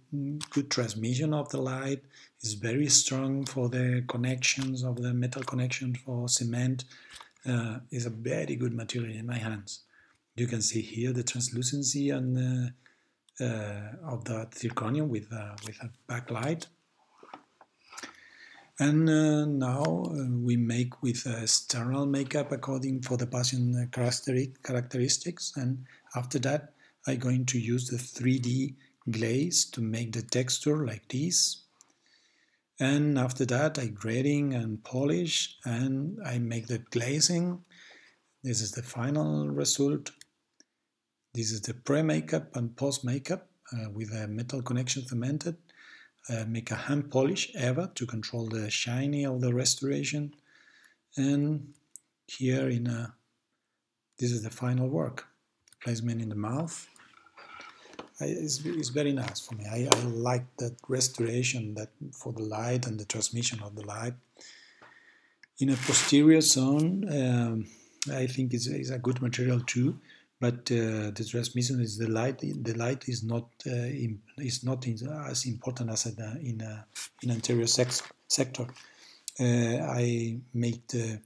good transmission of the light. It's very strong for the connections of the metal connections for cement. Uh, it's a very good material in my hands. You can see here the translucency and uh, uh, of the zirconium with, uh, with a backlight. And uh, now we make with external makeup according for the patient characteristics. And after that, I'm going to use the 3D glaze to make the texture like this. And after that, I grading and polish and I make the glazing This is the final result. This is the pre-makeup and post-makeup uh, with a metal connection cemented. Uh, make a hand polish ever to control the shiny of the restoration. And here in a, this is the final work. Placement in the mouth. I, it's, it's, very nice for me. I, I like that restoration that for the light and the transmission of the light. In a posterior zone, um, I think it's, it's, a good material too. But uh, the transmission is the light. The light is not uh, in, is not in, as important as in a, in, a, anterior sex, sector. Uh, I make the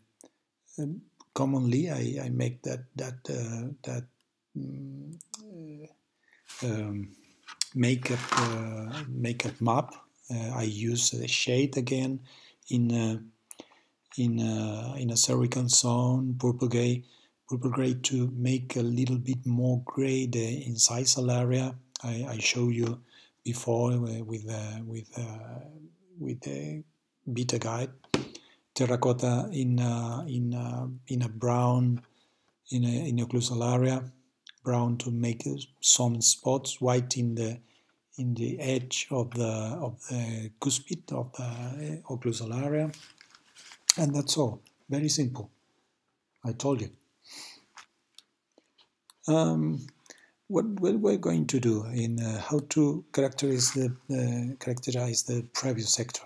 um, commonly I, I make that that uh, that um, um, makeup uh, makeup map. I use the shade again in in a, in a cervical zone, purple gray, purple great to make a little bit more gray the uh, incisal area. I, I show you before uh, with uh, with uh, with the Vita guide. Terracotta in a, in a, in a brown in a, in occlusal area, brown to make some spots, white in the in the edge of the of the cuspid of the occlusal area. And that's all. Very simple. I told you. Um, what, what, we're going to do in uh, how to characterize the uh, characterize the previous sector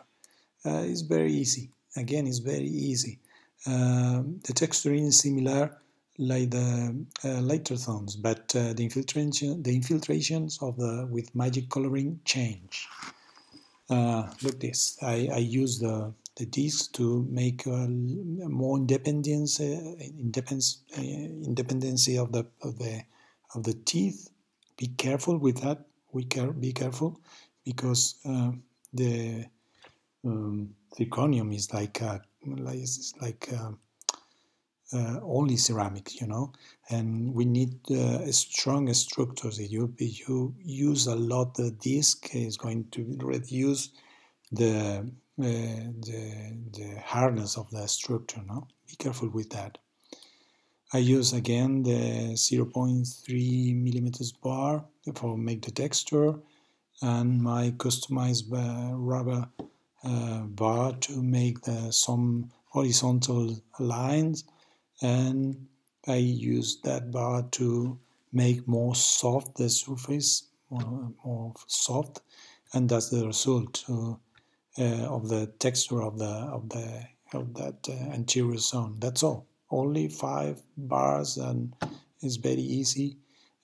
uh, is very easy. Again, it's very easy. Um, the texturing is similar like the uh, lighter tones, but uh, the infiltration the infiltrations of the with magic coloring change. Uh, look this. I, I use the the disk to make uh, more independence, uh, independence, uh, independency of the of the of the teeth. Be careful with that. We care, be careful because the um, zirconium is like uh, like, like uh, uh, only ceramics, you know, and we need uh, strong structures. If you, if you use a lot the disc, is going to reduce the the, the hardness of the structure. No, be careful with that. I use again the 0.3 millimeters bar for make the texture and my customized uh, rubber uh, bar to make the, some horizontal lines and I use that bar to make more soft the surface more, more soft and that's the result. Of the texture of the of the of that uh, anterior zone. That's all. Only five bars, and it's very easy.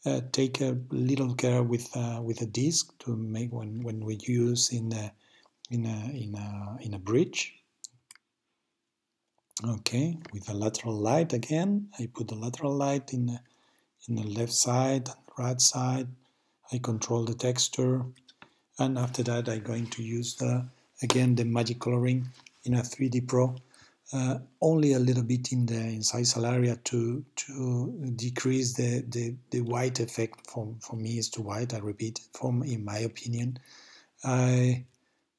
Uh, take a little care with uh, with a disc to make when when we use in a in a in a in a bridge. Okay, with a lateral light again. I put the lateral light in the, in the left side right side. I control the texture, and after that I'm going to use the again the magic coloring in a 3D Pro uh, only a little bit in the incisal area to to decrease the, the, the white effect for, for me is too white I repeat from in my opinion. I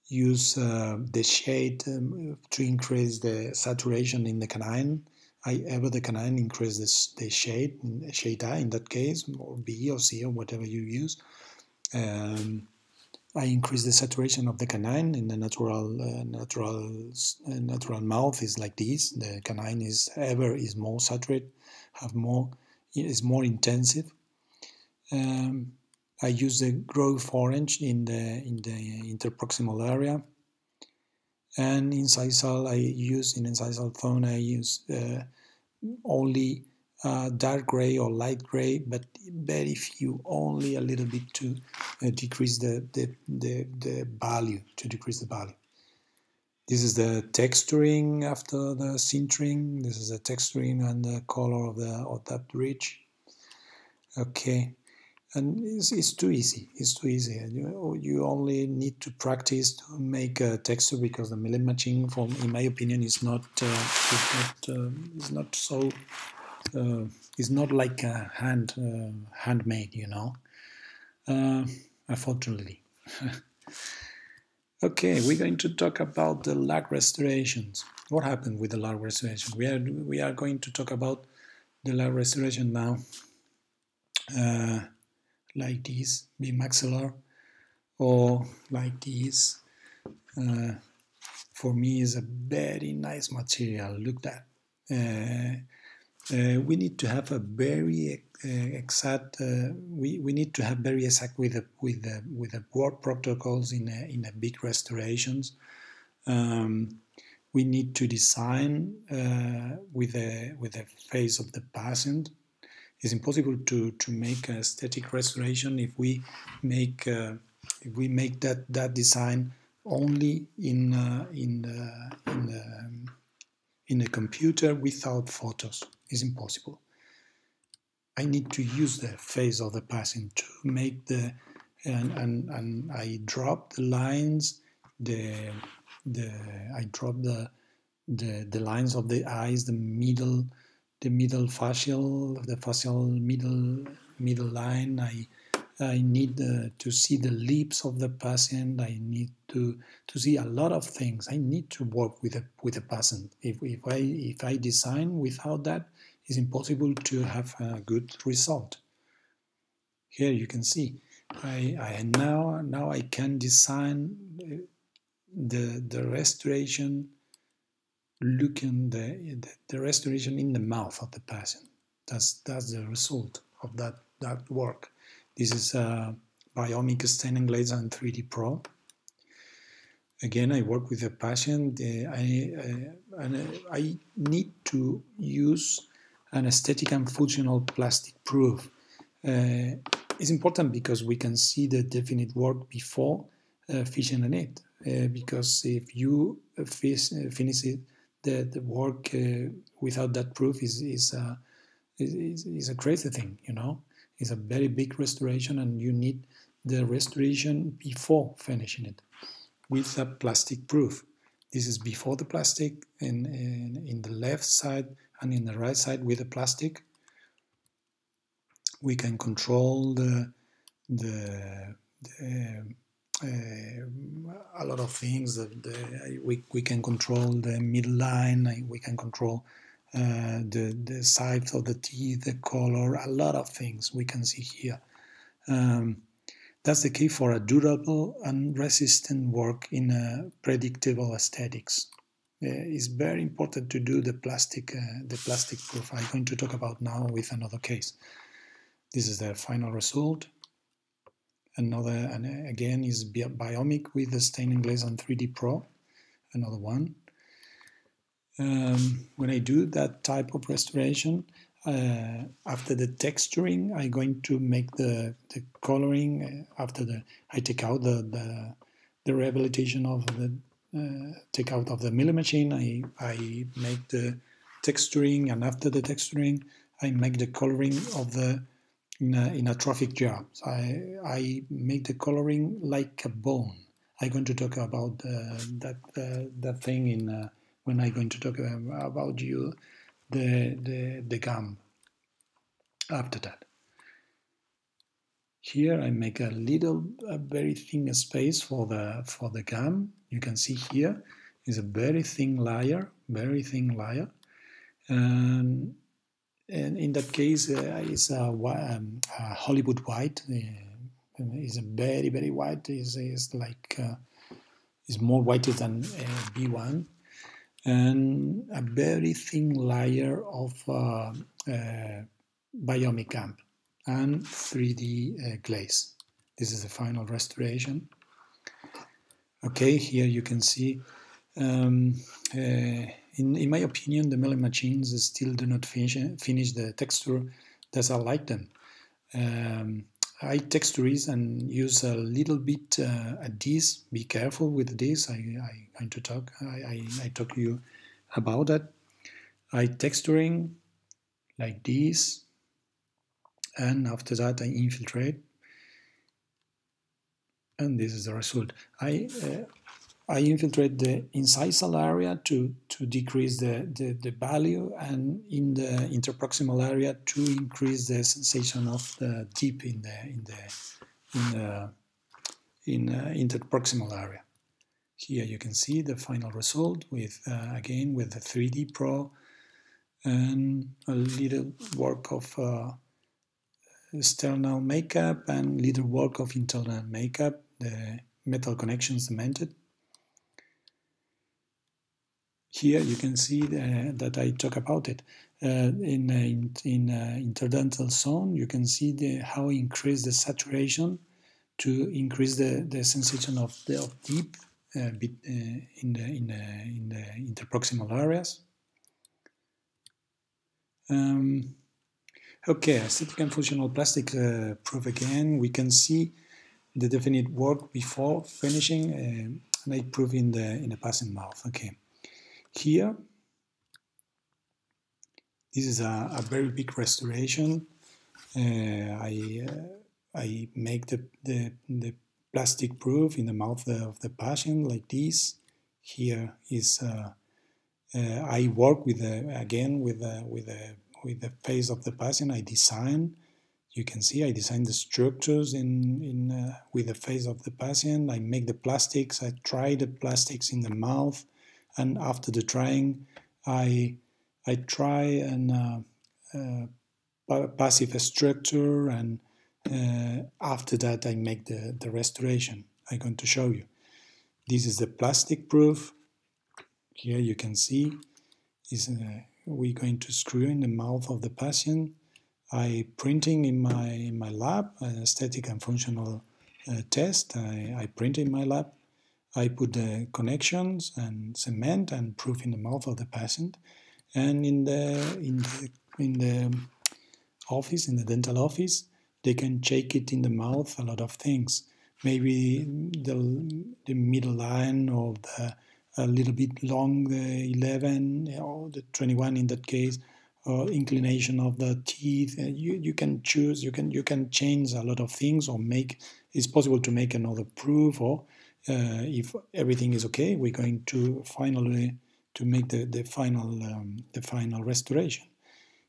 use uh, the shade um, to increase the saturation in the canine. I ever the canine increase this, the shade shade I in that case or B or C or whatever you use. Um, I increase the saturation of the canine in the natural uh, natural uh, natural mouth is like this. The canine is ever is more saturated, have more is more intensive. Um, I use the growth orange in the in the interproximal area, and in incisal I use in incisal zone I use uh, only uh, dark gray or light gray, but very few, only a little bit to uh, decrease the, the, the, the value, to decrease the value. This is the texturing after the sintering. This is the texturing and the color of the of that bridge. Okay, and it's, it's too easy. It's too easy. You, you only need to practice to make a texture because the milling machine, from in my opinion, is not uh, is not uh, is not so uh, is not like a hand uh, handmade, you know. Uh, unfortunately. okay, we're going to talk about the lag restorations. What happened with the lag restoration? We are we are going to talk about the layer restoration now uh, like this, bimaxillar, or like this. Uh, for me is a very nice material. Look that. Uh, uh, we need to have a very uh, exact. Uh, we, we need to have very exact with the with the with the work protocols in a, in a big restorations. Um, we need to design with a with the face of the patient. It's impossible to to make a static restoration if we make if we make that that design only in uh, in the, in the in a computer without photos. It's impossible. I need to use the face of the patient to make the and and, and I drop the lines the the I drop the the the lines of the eyes the middle the middle facial the facial middle middle line I I need uh, to see the lips of the patient. I need to to see a lot of things. I need to work with a with a patient. If if I if I design without that, it's impossible to have a good result. Here you can see. I, I now now I can design the the restoration looking the, the the restoration in the mouth of the patient. That's that's the result of that that work. This is a Biomic Staining Glaze and 3D Pro. Again, I work with a patient. Uh, I, uh, and uh, I need to use an aesthetic and functional plastic proof. Uh, it's important because we can see the definite work before uh, finishing it. Uh, because if you finish, finish it, the, the work without that proof is, is, is, is a crazy thing, you know. It's a very big restoration and you need the restoration before finishing it with a plastic proof. This is before the plastic and, and in the left side and in the right side with the plastic. We can control the, the, the uh, a lot of things. The, we, we can control the midline, we can control uh, the, the size of the teeth, the color, a lot of things we can see here. Um, that's the key for a durable and resistant work in a predictable aesthetics. Uh, it's very important to do the plastic, uh, the plastic proof. I'm going to talk about now with another case. This is the final result. Another, and again, is Biomic with the staining glaze on 3D Pro. Another one um, when I do that type of restoration, uh, after the texturing, I'm going to make the, the coloring. Uh, after the, I take out the the, the rehabilitation of the uh, take out of the milling machine. I I make the texturing, and after the texturing, I make the coloring of the in a, in a traffic job. So I I make the coloring like a bone. I'm going to talk about uh, that uh, that thing in uh, when I'm going to talk about you the, the, the gum after that. Here I make a little, a very thin space for the for the gum. You can see here is a very thin layer, very thin layer, and, and in that case uh, is a, um, a, Hollywood white. Uh, is a very very white. is like uh, is more whiter than uh, B1 and a very thin layer of uh, uh, biomic amp and 3D uh, glaze. This is the final restoration. Okay, here you can see, um, uh, in, in my opinion, the milling machines still do not finish, finish the texture as I like them. Um, I texturize and use a little bit uh, at this. Be careful with this. I, I going to talk. I, I, I talk to you about that. I texturing like this, and after that I infiltrate, and this is the result. I uh, I infiltrate the incisal area to, to decrease the, the, the, value and in the interproximal area to increase the sensation of the tip in the in the in the in uh, interproximal area. Here you can see the final result with uh, again with the 3D Pro and a little work of uh, external makeup and little work of internal makeup, the metal connections cemented. Here you can see the, that I talk about it. Uh, in in, in uh, interdental zone, you can see the, how increase the saturation to increase the, the sensation of the of deep uh, uh, in the in the in the interproximal areas. Um, okay, aesthetic and functional plastic uh, proof again. We can see the definite work before finishing uh, and I prove in the in the passing mouth. Okay, here this is a, a very big restoration. Uh, I uh, I make the, the the plastic proof in the mouth of the patient like this. Here is uh, uh, I work with the, again with the, with the with the face of the patient. I design. You can see I design the structures in in uh, with the face of the patient. I make the plastics. I try the plastics in the mouth, and after the trying, I I try and uh, uh, passive structure and uh, after that I make the, the restoration. I'm going to show you. This is the plastic proof. Here you can see is uh, we're going to screw in the mouth of the patient. I printing in my in my lab aesthetic and functional uh, test. I, I print in my lab. I put the connections and cement and proof in the mouth of the patient. And in the in the in the office, in the dental office, they can shake it in the mouth a lot of things. Maybe the, the middle line or the a little bit long, the 11 or the 21 in that case, or inclination of the teeth. You, you can choose, you can you can change a lot of things or make, it's possible to make another proof or uh, if everything is okay, we're going to finally to make the, the final um, the final restoration.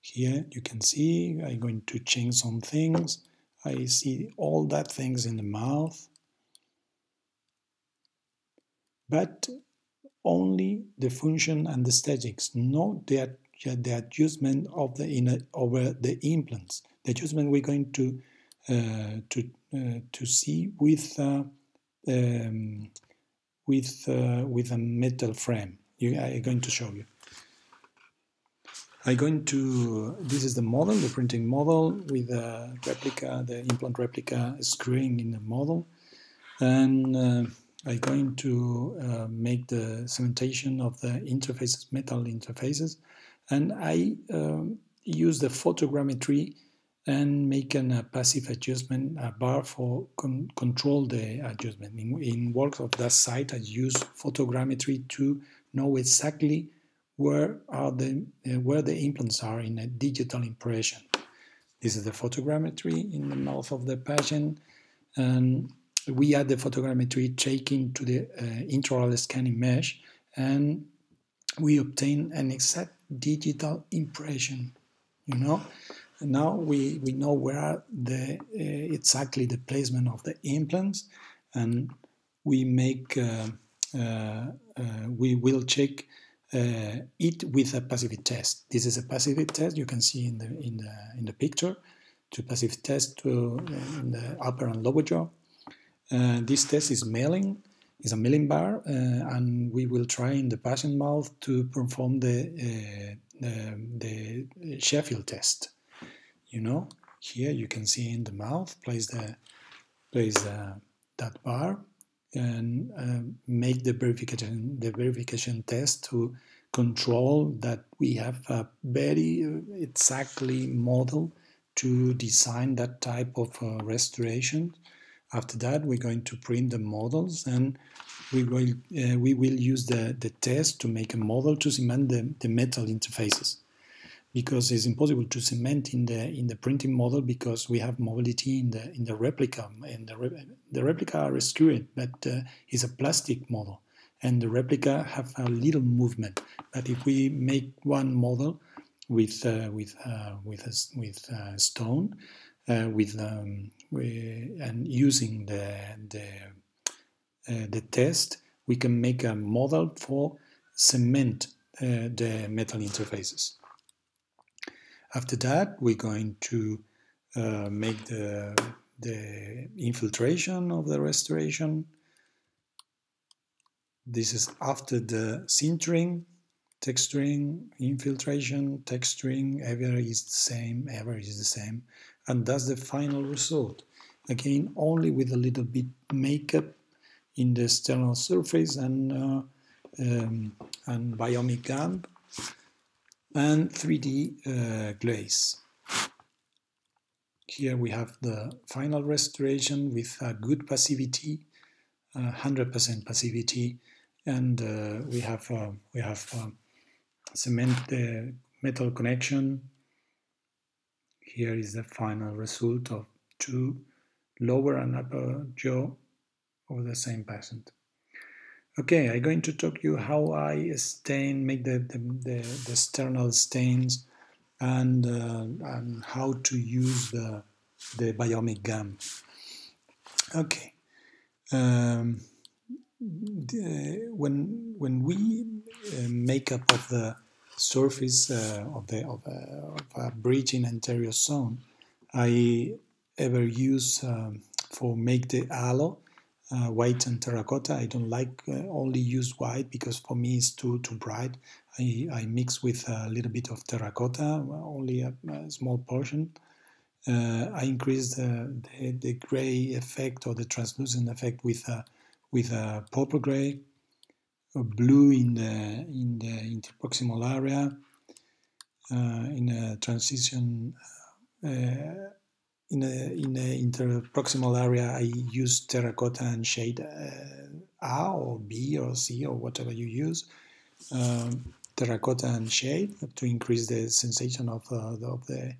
Here you can see I'm going to change some things. I see all that things in the mouth. But only the function and the statics, not the, the adjustment of the inner, over the implants. The adjustment we're going to uh, to uh, to see with uh, um, with uh, with a metal frame. You, I'm going to show you. I'm going to, this is the model, the printing model with the replica, the implant replica screwing in the model. And uh, I'm going to uh, make the cementation of the interfaces, metal interfaces. And I um, use the photogrammetry and make a uh, passive adjustment a bar for con control the adjustment. In, in works of that site, I use photogrammetry to know exactly where are the uh, where the implants are in a digital impression. This is the photogrammetry in the mouth of the patient, and we add the photogrammetry taken to the uh, intraoral scanning mesh, and we obtain an exact digital impression. You know, and now we we know where the uh, exactly the placement of the implants, and we make uh, uh, we will check it with a passivity test. This is a passivity test you can see in the in the in the picture. To passive test to in the upper and lower jaw. This test is milling, is a milling bar, uh, and we will try in the patient mouth to perform the, uh, the the Sheffield test. You know, here you can see in the mouth place the place that bar and uh, make the verification the verification test to control that we have a very uh, exactly model to design that type of uh, restoration. After that, we're going to print the models and we will uh, we will use the, the test to make a model to cement the, the metal interfaces. Because it's impossible to cement in the in the printing model because we have mobility in the in the replica and the, re, the replica are screwed but uh, it's a plastic model. And the replica have a little movement but if we make one model with uh, with uh, with a, with a stone uh, with um, we, and using the the uh, the test we can make a model for cement uh, the metal interfaces After that, we're going to uh, make the, the infiltration of the restoration. This is after the sintering, texturing, infiltration, texturing, ever is the same, ever is the same. And that's the final result. Again, only with a little bit makeup in the external surface and, uh, um, and biomic gum and 3D uh, glaze. Here we have the final restoration with a good passivity, 100% passivity, and uh, we have uh, we have uh, cement the metal connection. Here is the final result of two lower and upper jaw of the same patient. Okay, I'm going to talk you how I stain, make the, the, the, the external stains and, uh, and how to use the, the biomic gum. Okay. Um, the, when when we uh, make up of the surface uh, of the of a, of a bridge in anterior zone, I ever use um, for make the halo uh, white and terracotta. I don't like uh, only use white because for me it's too too bright. I, I mix with a little bit of terracotta, only a, a small portion. Uh, I increase the, the, the, gray effect or the translucent effect with a, with a purple gray, blue in the in the interproximal area, uh, in a transition uh, in a in a interproximal area, I use terracotta and shade uh, A or B or C or whatever you use. Um, terracotta and shade to increase the sensation of, the, of the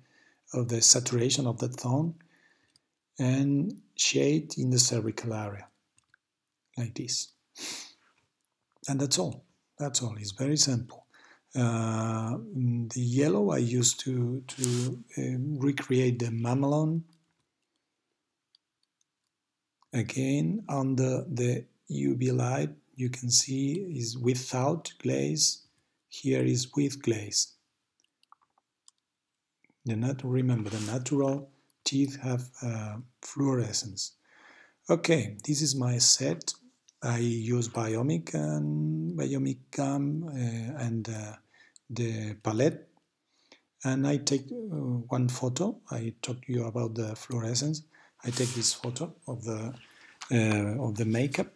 of the saturation of the tone, and shade in the cervical area, like this. And that's all. That's all. It's very simple. Uh, the yellow I used to, to uh, recreate the mamelon. Again, under the UV light, you can see is without glaze. Here is with glaze. The nat remember, the natural teeth have uh, fluorescence. Okay, this is my set I use Biomic and Biomic gum uh, and uh, the palette and I take uh, one photo. I talked to you about the fluorescence. I take this photo of the uh, of the makeup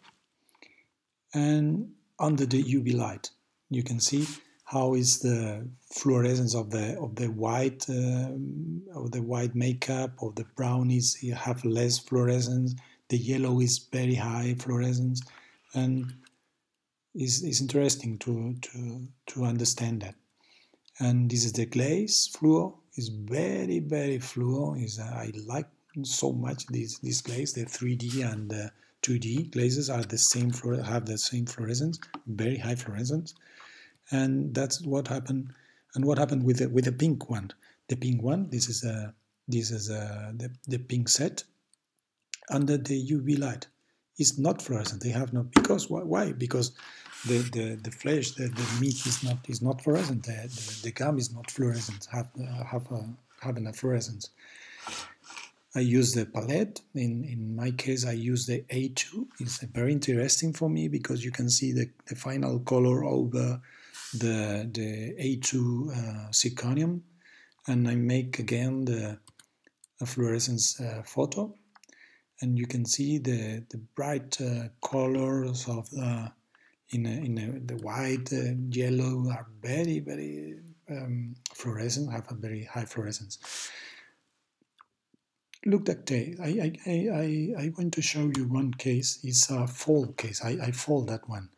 and under the UV light you can see how is the fluorescence of the of the white of the white makeup of the brownies you have less fluorescence the yellow is very high fluorescence, and it's, it's interesting to, to, to understand that. And this is the glaze fluo. is very, very fluo. Is uh, I like so much this, this glaze, the 3D and the 2D glazes are the same have the same fluorescence, very high fluorescence, and that's what happened. And what happened with the with the pink one? The pink one. This is a this is a the, the pink set under the UV light is not fluorescent. They have no because why? why? Because the, the, the flesh, the, the meat is not is not fluorescent. The, the, the gum is not fluorescent. Have have a, having a fluorescence. I use the palette. In in my case, I use the A2. It's very interesting for me because you can see the, the final color over the the A2 uh, zirconium, and I make again the fluorescence uh, photo and you can see the, the bright uh, colors of the in, a, in a, the white uh, yellow are very very um, fluorescent have a very high fluorescence. Look at that I, I, I, I want to show you one case. It's a fold case. I, I fold that one.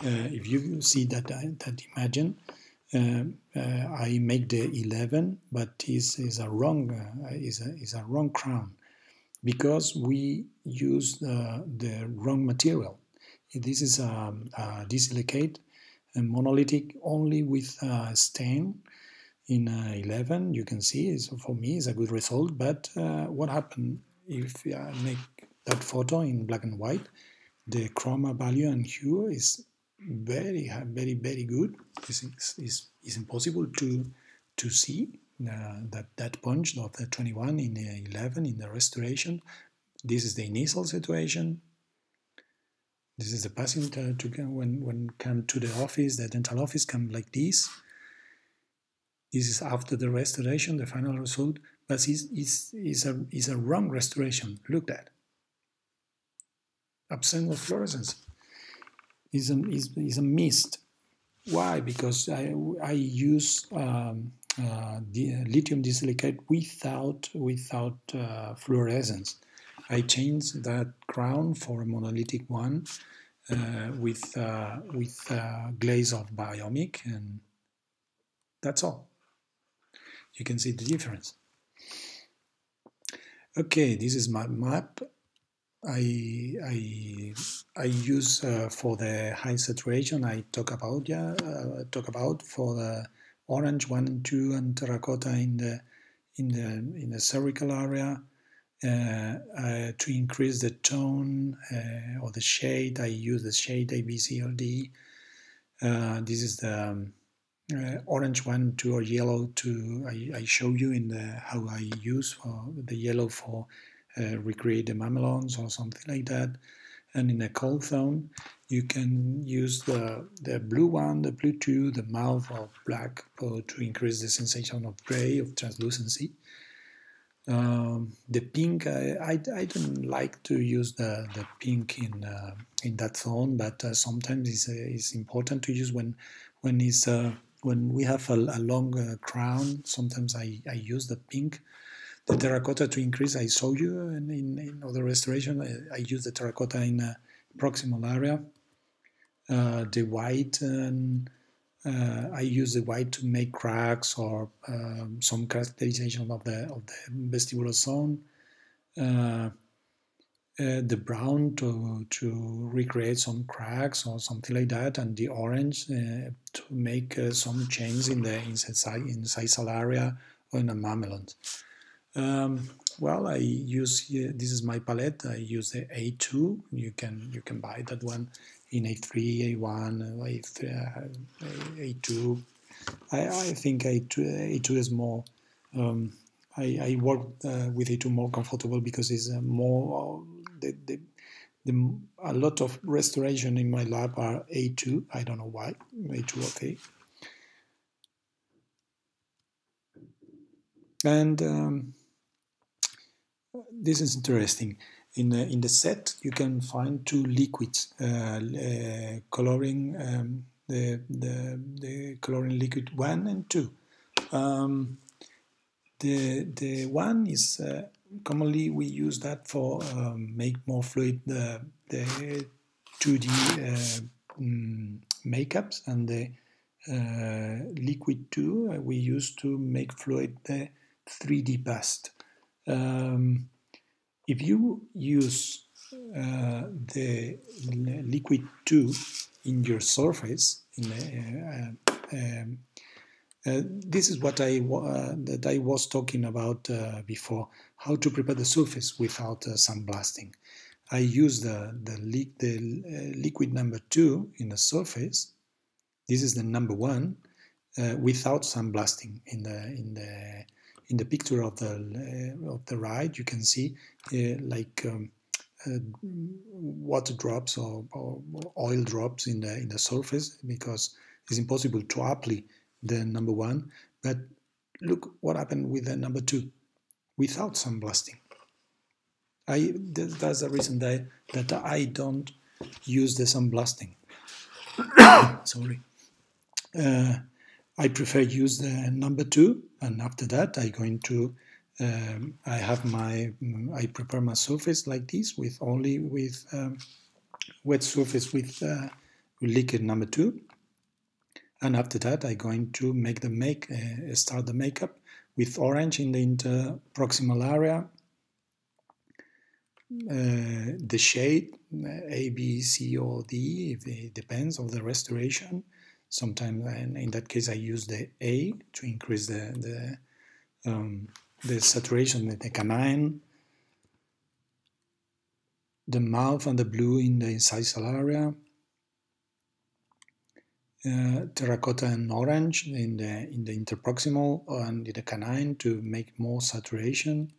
Uh, if you see that uh, that imagine uh, uh, I make the 11 but is is a wrong uh, is a is a wrong crown because we use uh, the wrong material. This is a, a disilicate and monolithic only with a stain in uh, 11 you can see for me is a good result but uh, what happened if I make that photo in black and white? The chroma value and hue is very very very good. This is, is, is impossible to to see. uh, that that punch of the 21 in the 11 in the restoration. This is the initial situation. This is the passing to, to when when come to the office, the dental office come like this. This is after the restoration, the final result, but it's, it's, it's, a, it's a wrong restoration. Look at absence of fluorescence. Is a, is, a mist. Why? Because I, I use um, uh, the uh, lithium disilicate without without uh, fluorescence. I changed that crown for a monolithic one uh, with with glaze of biomic, and that's all. You can see the difference. Okay, this is my map. I I I use uh, for the high saturation. I talk about yeah uh, talk about for the orange one and two and terracotta in the in the in the cervical area uh, uh, to increase the tone uh, or the shade. I use the shade A B C or D. Uh, this is the um, uh, orange one to or yellow to I, I, show you in the how I use for the yellow for uh, recreate the mamelons or something like that and in a cold zone you can use the the blue one the blue two the mauve or black to increase the sensation of gray of translucency um, the pink I, I, I, don't like to use the, the pink in uh, in that zone but uh, sometimes it's, uh, it's important to use when when it's uh, when we have a, a long uh, crown, sometimes I, I use the pink. The terracotta to increase, I saw you in, in, in other restoration, I, I, use the terracotta in a proximal area. Uh, the white, and, uh, I use the white to make cracks or um, some characterization of the, of the vestibular zone. Uh, uh, the brown to to recreate some cracks or something like that, and the orange uh, to make uh, some change in the inside incisal area or in the mamelons. Um, well, I use this is my palette. I use the A2. You can you can buy that one in A3, A1, A3, A2. I, I think A2, A2 is more. Um, I, I work uh, with A2 more comfortable because it's uh, more the, the, the, a lot of restoration in my lab are A2. I don't know why, A2 okay. And um, this is interesting. In the, in the set, you can find two liquids uh, coloring um, the, the, the coloring liquid one and two. Um, the the one is uh, commonly we use that for um, make more fluid the, the 2D uh, mm, makeups and the uh, liquid 2 uh, we use to make fluid the 3D past. Um, if you use uh, the liquid 2 in your surface, in uh, um, uh, this is what I uh, that I was talking about uh, before how to prepare the surface without uh, sandblasting. I use the, the, li the liquid number two in the surface. This is the number one uh, without sandblasting. In the in the in the picture of the uh, of the right, you can see uh, like um, uh, water drops or, or, oil drops in the in the surface because it's impossible to apply the number one. But look what happened with the number two without sandblasting. I, that's the reason that, that I don't use the sandblasting. Sorry. Uh, I prefer use the number two, and after that I going to um, I have my I prepare my surface like this with only with um, wet surface with uh, liquid number two, and after that I going to make the make uh, start the makeup with orange in the interproximal area. Uh, the shade A, B, C, or D, it depends of the restoration. Sometimes, in that case, I use the A to increase the the, um, the saturation, in the canine, the mauve and the blue in the incisal area. uh, terracotta and orange in the in the interproximal and in the canine to make more saturation.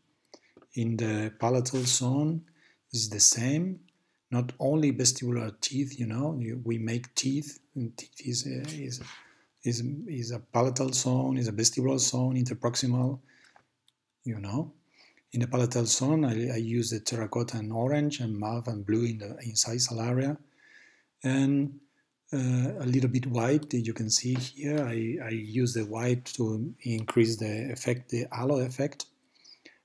In the palatal zone is the same. Not only vestibular teeth, you know, we make teeth. Is is is is a palatal zone, is a vestibular zone, interproximal, you know. In the palatal zone, I, I use the terracotta and orange and mauve and blue in the incisal area. And uh, a little bit white, you can see here. I, I use the white to increase the effect, the halo effect.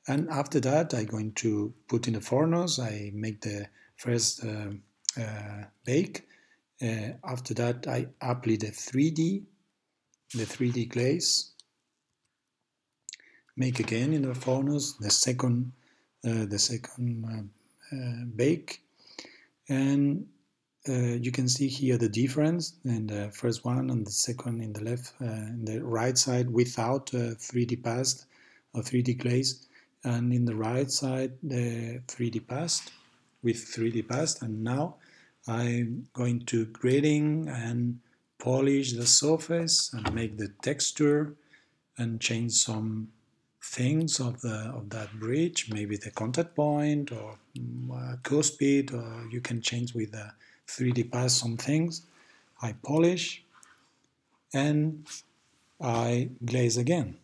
And after that, I'm going to put in the furnace. I make the first uh, uh, bake. Uh, after that, I apply the 3D, the 3D glaze. Make again in the furnace the second uh, the second uh, uh, bake. And uh, you can see here the difference in the first one and the second in the left in the right side without 3D past or 3D glaze. And in the right side the 3D past with 3D past. And now I'm going to grading and polish the surface and make the texture and change some things of the of that bridge, maybe the contact point or uh, cuspid, or you can change with the 3D pass some things. I polish and I glaze again.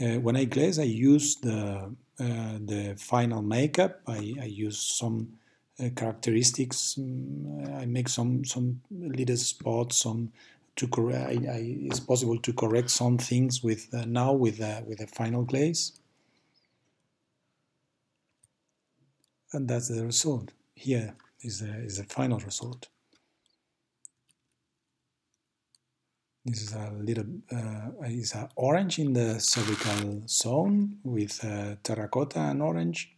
Uh, when I glaze, I use the uh, the final makeup. I, I use some characteristics. Um, I make some some little spots, some to correct. I, I, it's possible to correct some things with uh, now with uh, with a final glaze, and that's the result. Here is the is a final result. This is a little uh, is orange in the cervical zone with uh, terracotta and orange,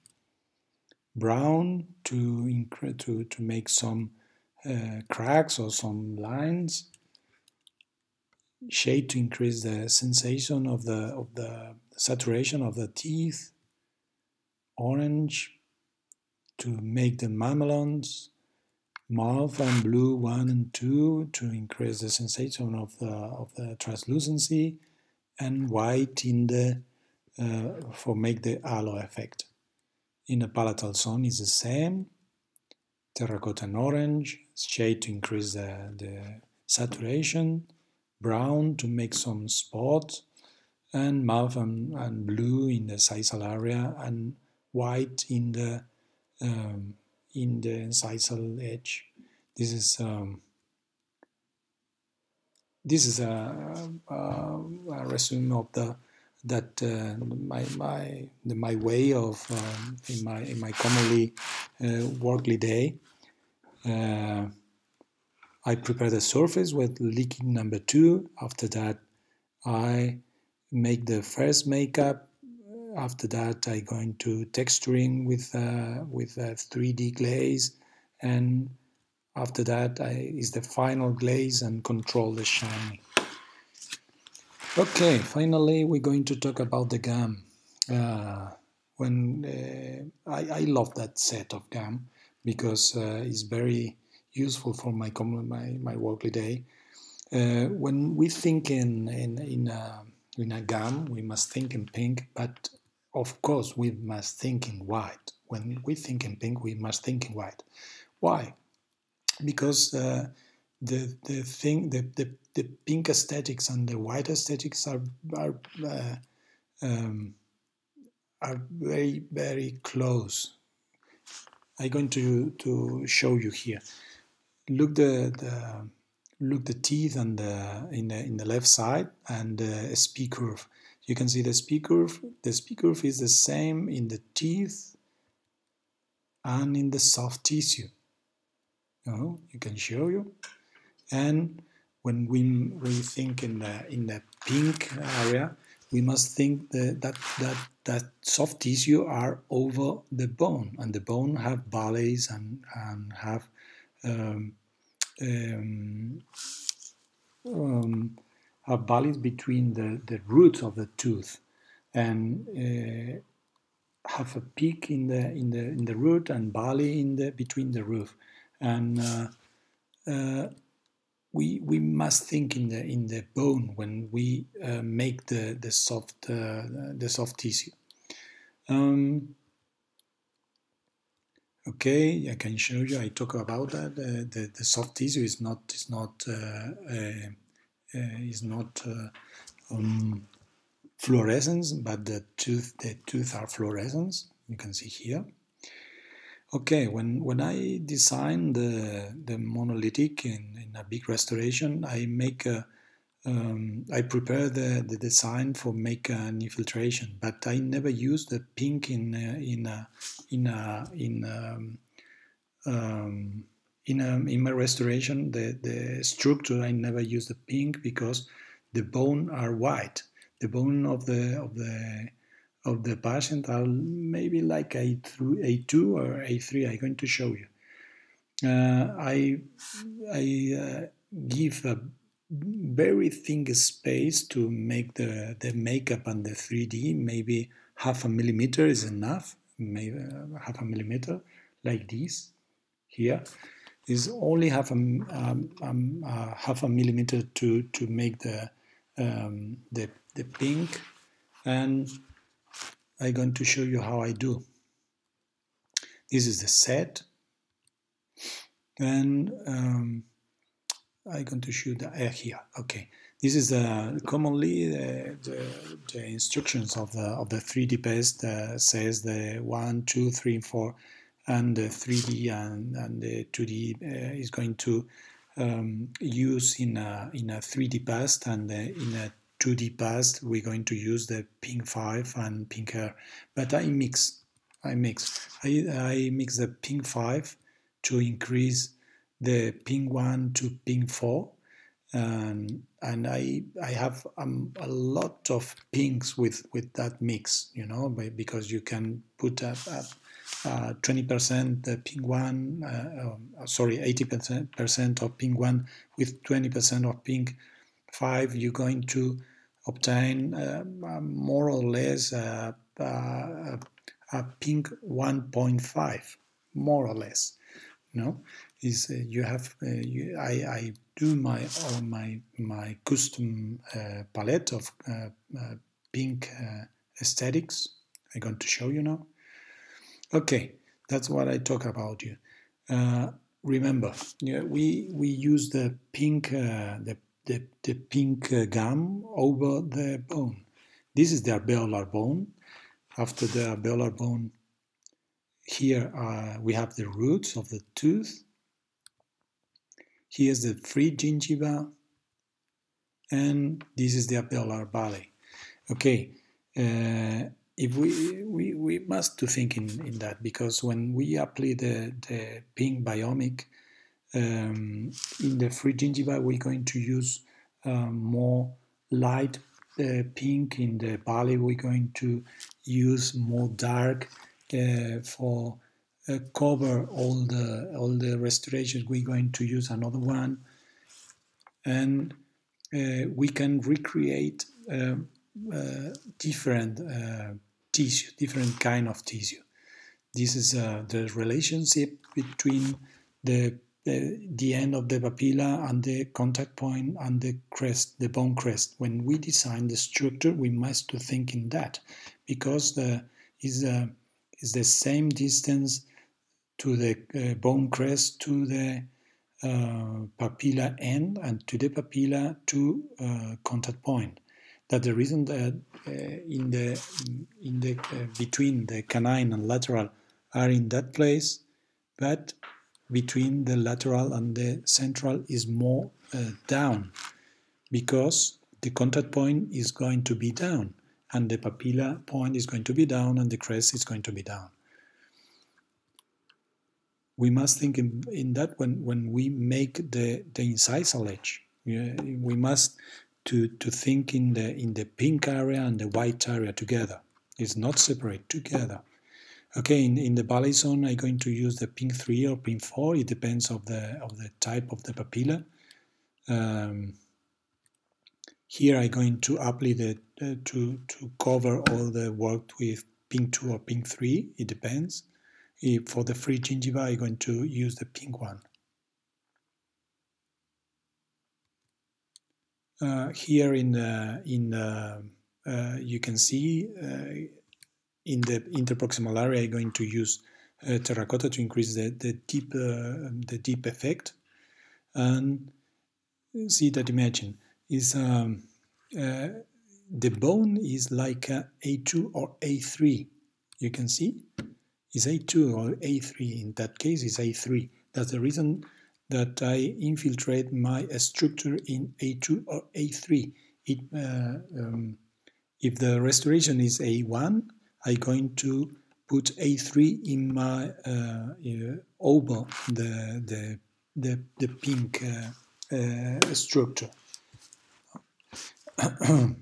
brown to to to make some uh, cracks or some lines. Shade to increase the sensation of the of the saturation of the teeth. Orange to make the mamelons. Mauve and blue 1 and 2 to increase the sensation of the of the translucency. And white in the uh, for make the halo effect in the palatal zone is the same. Terracotta and orange shade to increase the, the saturation. Brown to make some spots, and mauve and, and blue in the incisal area, and white in the um, in the incisal edge. This is um, this is a, a, a, resume of the that uh, my my the, my way of um, in my in my commonly uh, workly day. Uh, I prepare the surface with liquid number two. After that, I make the first makeup. After that, I go into texturing with uh, with a 3D glaze, and after that I, is the final glaze and control the shine. Okay, finally we're going to talk about the GAM. Uh, when uh, I, I love that set of GAM because uh, it's very useful for my my my workly day. Uh, when we think in in in a, in a gum, we must think in pink, but of course we must think in white. When we think in pink, we must think in white. Why? Because uh, the the thing the, the the pink aesthetics and the white aesthetics are are uh, um, are very very close. I'm going to to show you here look the, the look the teeth and the in the in the left side and the SP curve. You can see the SP curve. The SP curve is the same in the teeth and in the soft tissue. You, know, you can show you. And when we, we think in the in the pink area, we must think that that that soft tissue are over the bone, and the bone have valleys and and have um, um, um, are valleys between the, the roots of the tooth. And uh, have a peak in the in the in the root and valley in the between the roof. And uh, uh, we we must think in the in the bone when we uh, make the the soft uh, the soft tissue. Um, okay, I can show you. I talk about that. Uh, the the soft tissue is not is not uh, uh, uh, is not um, fluorescence, but the tooth the tooth are fluorescence. You can see here. Okay, when, when I design the, the monolithic in, in a big restoration, I make a, um, I prepare the, the design for make an infiltration, but I never use the pink in in a, in a, in um, um, in a, in my restoration. The the structure I never use the pink because the bone are white. The bone of the of the of the patient are maybe like a A2 or A3. I'm going to show you. Uh, I, I uh, give a very thin space to make the, the makeup and the 3D. Maybe half a millimeter is enough, maybe uh, half a millimeter, like this here is only half a um, um, uh, half a millimeter to to make the um, the the pink and I'm going to show you how I do. This is the set and um, I'm going to show the uh, here. Okay, this is uh, commonly the, the, the, instructions of the of the 3D paste uh, says the one, two, three, four, and the 3D and, and the 2D uh, is going to um, use in a in a 3D paste and uh, in a 2D past, we're going to use the pink 5 and pink air. But I mix, I mix. I, I mix the pink 5 to increase the pink 1 to pink 4. And, and I, I have um, a lot of pinks with, with that mix, you know, because you can put a 20% the pink one, uh, um, sorry, 80% of pink one with 20% of pink five, you're going to obtain uh, more or less a, a, pink 1.5, more or less. No, is uh, you have uh, you, I, I do my uh, my my custom uh, palette of uh, pink aesthetics. I'm going to show you now. Okay, that's what I talk about you. remember, yeah, we we use the pink the the, the pink uh, gum over the bone. This is the alveolar bone. After the alveolar bone, here uh, we have the roots of the tooth. Here's the free gingiva, and this is the alveolar valley. Okay, uh, if we, we we must to think in, in that because when we apply the the pink biomic um, in the free gingiva, we're going to use um, more light uh, pink. In the valley, we're going to use more dark uh, for uh, cover all the all the restorations. We're going to use another one, and uh, we can recreate um, uh, different uh, tissue, different kind of tissue. This is the relationship between the the, the end of the papilla and the contact point and the crest, the bone crest. When we design the structure, we must to think in that because the is a is the same distance to the uh, bone crest to the uh, papilla end and to the papilla to uh, contact point. That the reason that uh, in the in the uh, between the canine and lateral are in that place, but between the lateral and the central is more uh, down because the contact point is going to be down and the papilla point is going to be down and the crest is going to be down. We must think in, in that when, when we make the, the incisal edge. We must to, to think in the in the pink area and the white area together. It's not separate together. Okay, in, in the valley zone, I'm going to use the pink 3 or pink 4. It depends of the of the type of the papilla. Um, here I'm going to apply the uh, to to cover all the work with pink 2 or pink 3. It depends. If for the free gingiva, I'm going to use the pink one. uh, here in the in the uh, you can see uh, in the interproximal area I'm going to use uh, terracotta to increase the the deep the deep effect. And see that imagine is um, the bone is like a A2 or A3 you can see is A2 or A3 in that case is A3 that's the reason that I infiltrate my structure in A2 or A3 it, uh, um, if the restoration is A1 I'm going to put A3 in my uh, uh, over the, the, the, the pink uh, uh, structure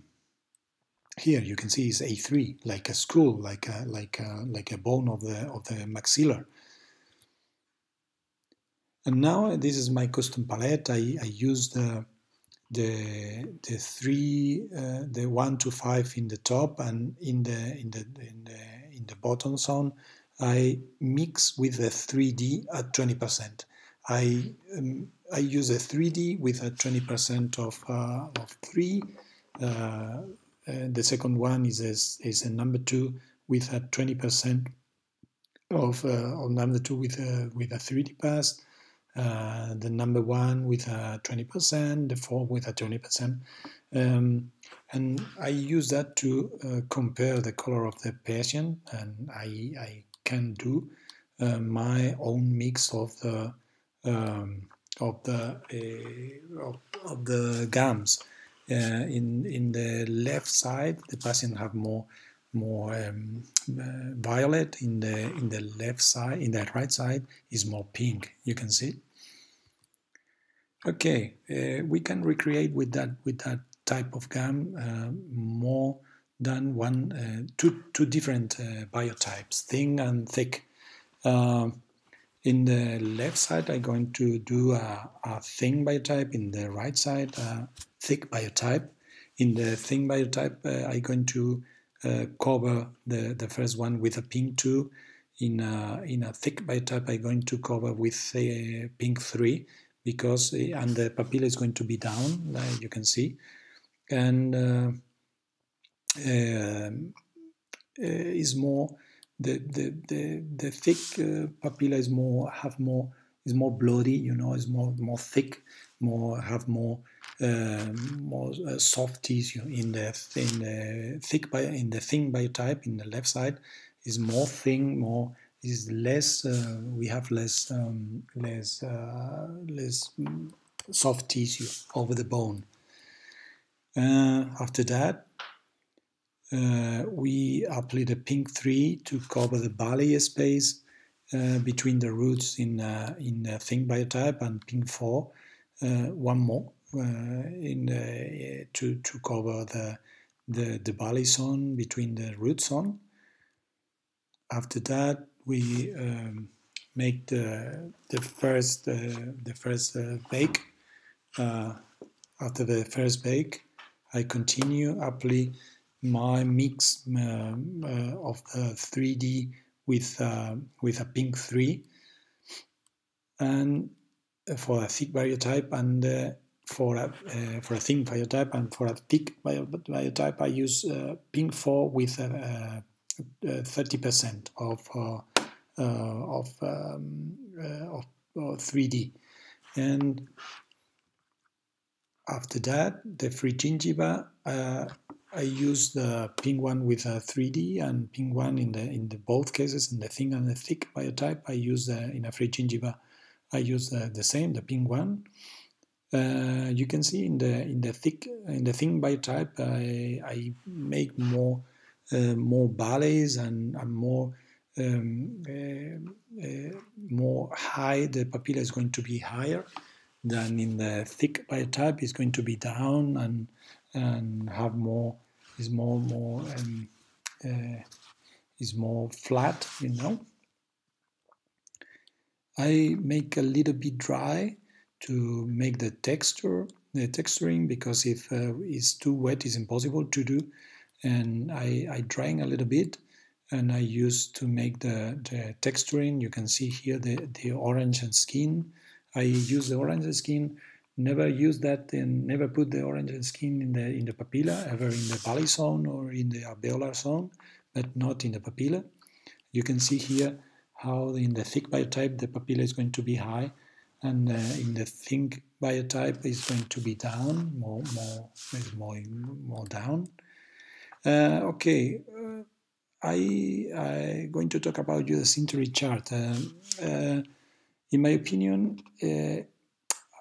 here you can see it's A3, like a skull, like a, like a, like a bone of the, of the maxilla. And now this is my custom palette. I, I use the, the, the three, uh, the one to five in the top and in the, in the, in the, in the bottom zone, I mix with the 3D at 20%. I, um, I use a 3D with a 20% of, uh, of 3, uh, uh, the second one is a, is a number two with a 20% of, uh, of number two with a, with a 3D pass. Uh, the number one with a 20%, the four with a 20%. Um, and I use that to uh, compare the color of the patient, and I, I can do uh, my own mix of the um, of the uh, of, of, the gums. Uh, in in the left side, the patient have more more um, uh, violet. In the in the left side, in the right side, is more pink. You can see. Okay, uh, we can recreate with that with that type of gum uh, more than one uh, two two different uh, biotypes, thin and thick. In the left side, I'm going to do a, a thin biotype. In the right side, a thick biotype. In the thin biotype, uh, I'm going to cover the, the first one with a pink 2. In a, in a thick biotype, I'm going to cover with a pink 3 because uh, and the papilla is going to be down, like you can see. And uh, uh, is more the the the, the thick uh, papilla is more have more is more bloody you know is more more thick more have more more uh, soft tissue in the in the thick bio, in the thin biotype in the left side is more thin more is less uh, we have less um, less uh, less mm, soft tissue over the bone after that uh, we apply the pink 3 to cover the valley space uh, between the roots in, uh, in uh, thin biotype and pink 4. Uh, one more uh, in to, to cover the, the, the valley zone between the root zone. After that, we um, make the, the first, the first bake. after the first bake, I continue apply my mix uh, uh, of 3D with uh, with a pink 3 and for a thick biotype and uh, for a uh, for a thin biotype and for a thick biotype I use uh, pink 4 with uh, uh, a, 30% of uh, of, um, of, of 3D and after that the free gingiva I use the pink one with a 3D and pink one in the in the both cases in the thin and the thick biotype. I use in a free gingiva. I use the, the same the pink one. Uh, you can see in the in the thick in the thin biotype I, I make more uh, more valleys and, and more um, uh, uh, more high. The papilla is going to be higher than in the thick biotype. Is going to be down and and have more is more more um, uh, is more flat you know I make a little bit dry to make the texture the texturing because if uh, it's too wet it's impossible to do. And I, I drying a little bit and I use to make the, the texturing. You can see here the, the orange and skin. I use the orange skin. Never use that and never put the orange skin in the in the papilla, ever in the valley zone or in the alveolar zone, but not in the papilla. You can see here how in the thick biotype the papilla is going to be high and uh, in the think biotype is going to be down, more more more more down. Uh, okay, uh, I going to talk about you the sintering chart. Um, uh, in my opinion, uh,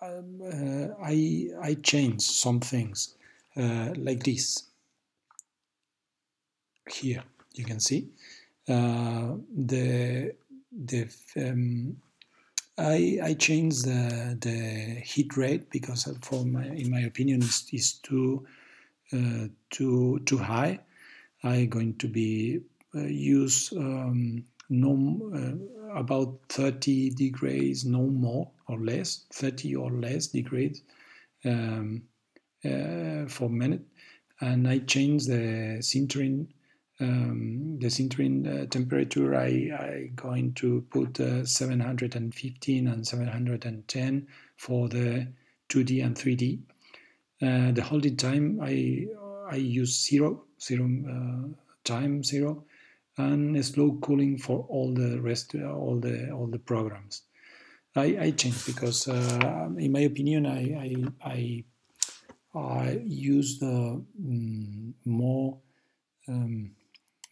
um, uh, I I changed some things like this. Here you can see the the um, I, I changed the, the heat rate because for my, in my opinion is is too uh, too too high. I going to be uh, use um, no uh, about 30 degrees, no more or less, 30 or less degrees um, uh, for minute, and I change the sintering um, the sintering uh, temperature I, I going to put uh, 715 and 710 for the 2D and 3D. Uh, the holding time I I use zero zero uh, time zero and slow cooling for all the rest all the all the programs. I, I changed because uh, in my opinion I I, I, I use the um, more um,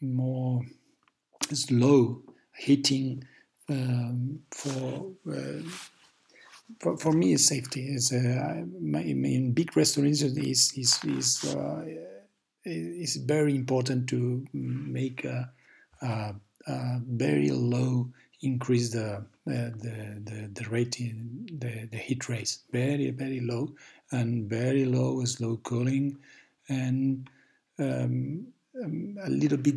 more slow heating um, for, uh, for for me is safety. Is uh, in big restaurants is is is uh, is very important to make a, a, a very low increase the the, the the rating the, the heat rates. Very very low and very low slow cooling and um, um, a little bit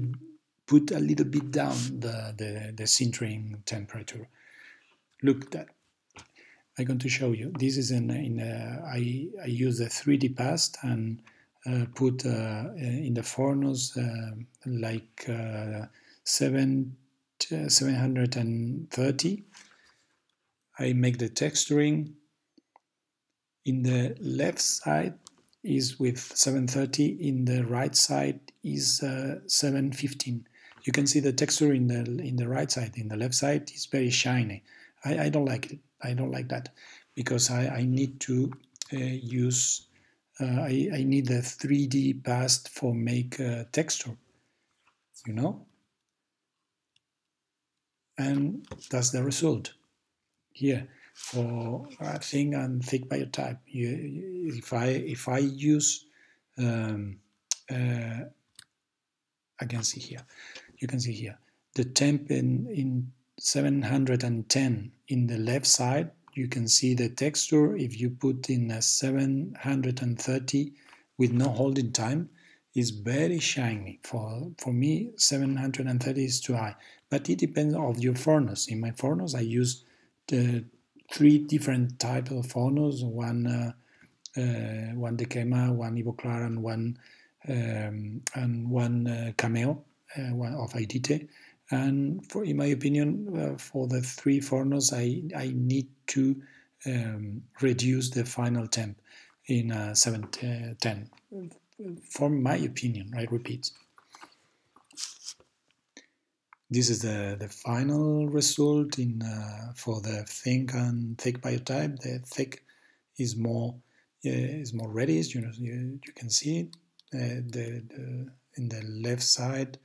put a little bit down the, the, the sintering temperature. Look that. I'm going to show you. This is in, in a, I, I use a 3D past and uh, put uh, in the furnace uh, like uh, 7, 730. I make the texturing. In the left side is with 730 in the right side is uh, 715 you can see the texture in the in the right side. In the left side is very shiny. I, I don't like it. I don't like that because I, I need to uh, use uh, I, I need the 3D past for make uh, texture you know? And that's the result here for a thin and thick biotype. You, if I if I use, um, uh, I can see here, you can see here the temp in in 710 in the left side. You can see the texture. If you put in a 730 with no holding time, is very shiny. For for me, 730 is too high, but it depends of your furnace. In my furnace, I use the three different types of furnace, one uh, uh, one Dekema, one Ivoclar, and one um, and one uh, Cameo, uh, one of Aidite. And for, in my opinion, uh, for the three furnaces, I I need to um, reduce the final temp in uh, 710. For my opinion, I repeat. This is the, the final result in uh, for the thin and thick biotype. The thick is more uh, is more reddish. You know, you, you can see it. Uh, the, the, in the left side,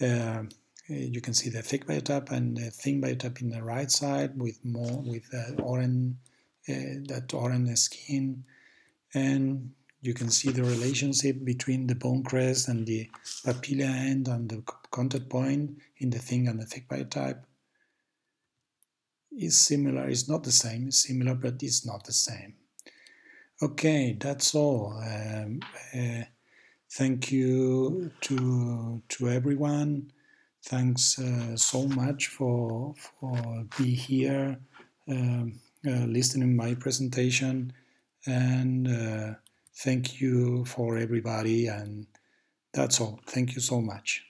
uh, you can see the thick biotype and the thin biotype in the right side with more with orange uh, that orange skin and you can see the relationship between the bone crest and the papilla end and the contact point in the thing and the thick biotype is similar. It's not the same. It's similar, but it's not the same. Okay, that's all. Um, uh, thank you to to everyone. Thanks uh, so much for for be here, um, uh, listening my presentation, and uh, thank you for everybody. And that's all. Thank you so much.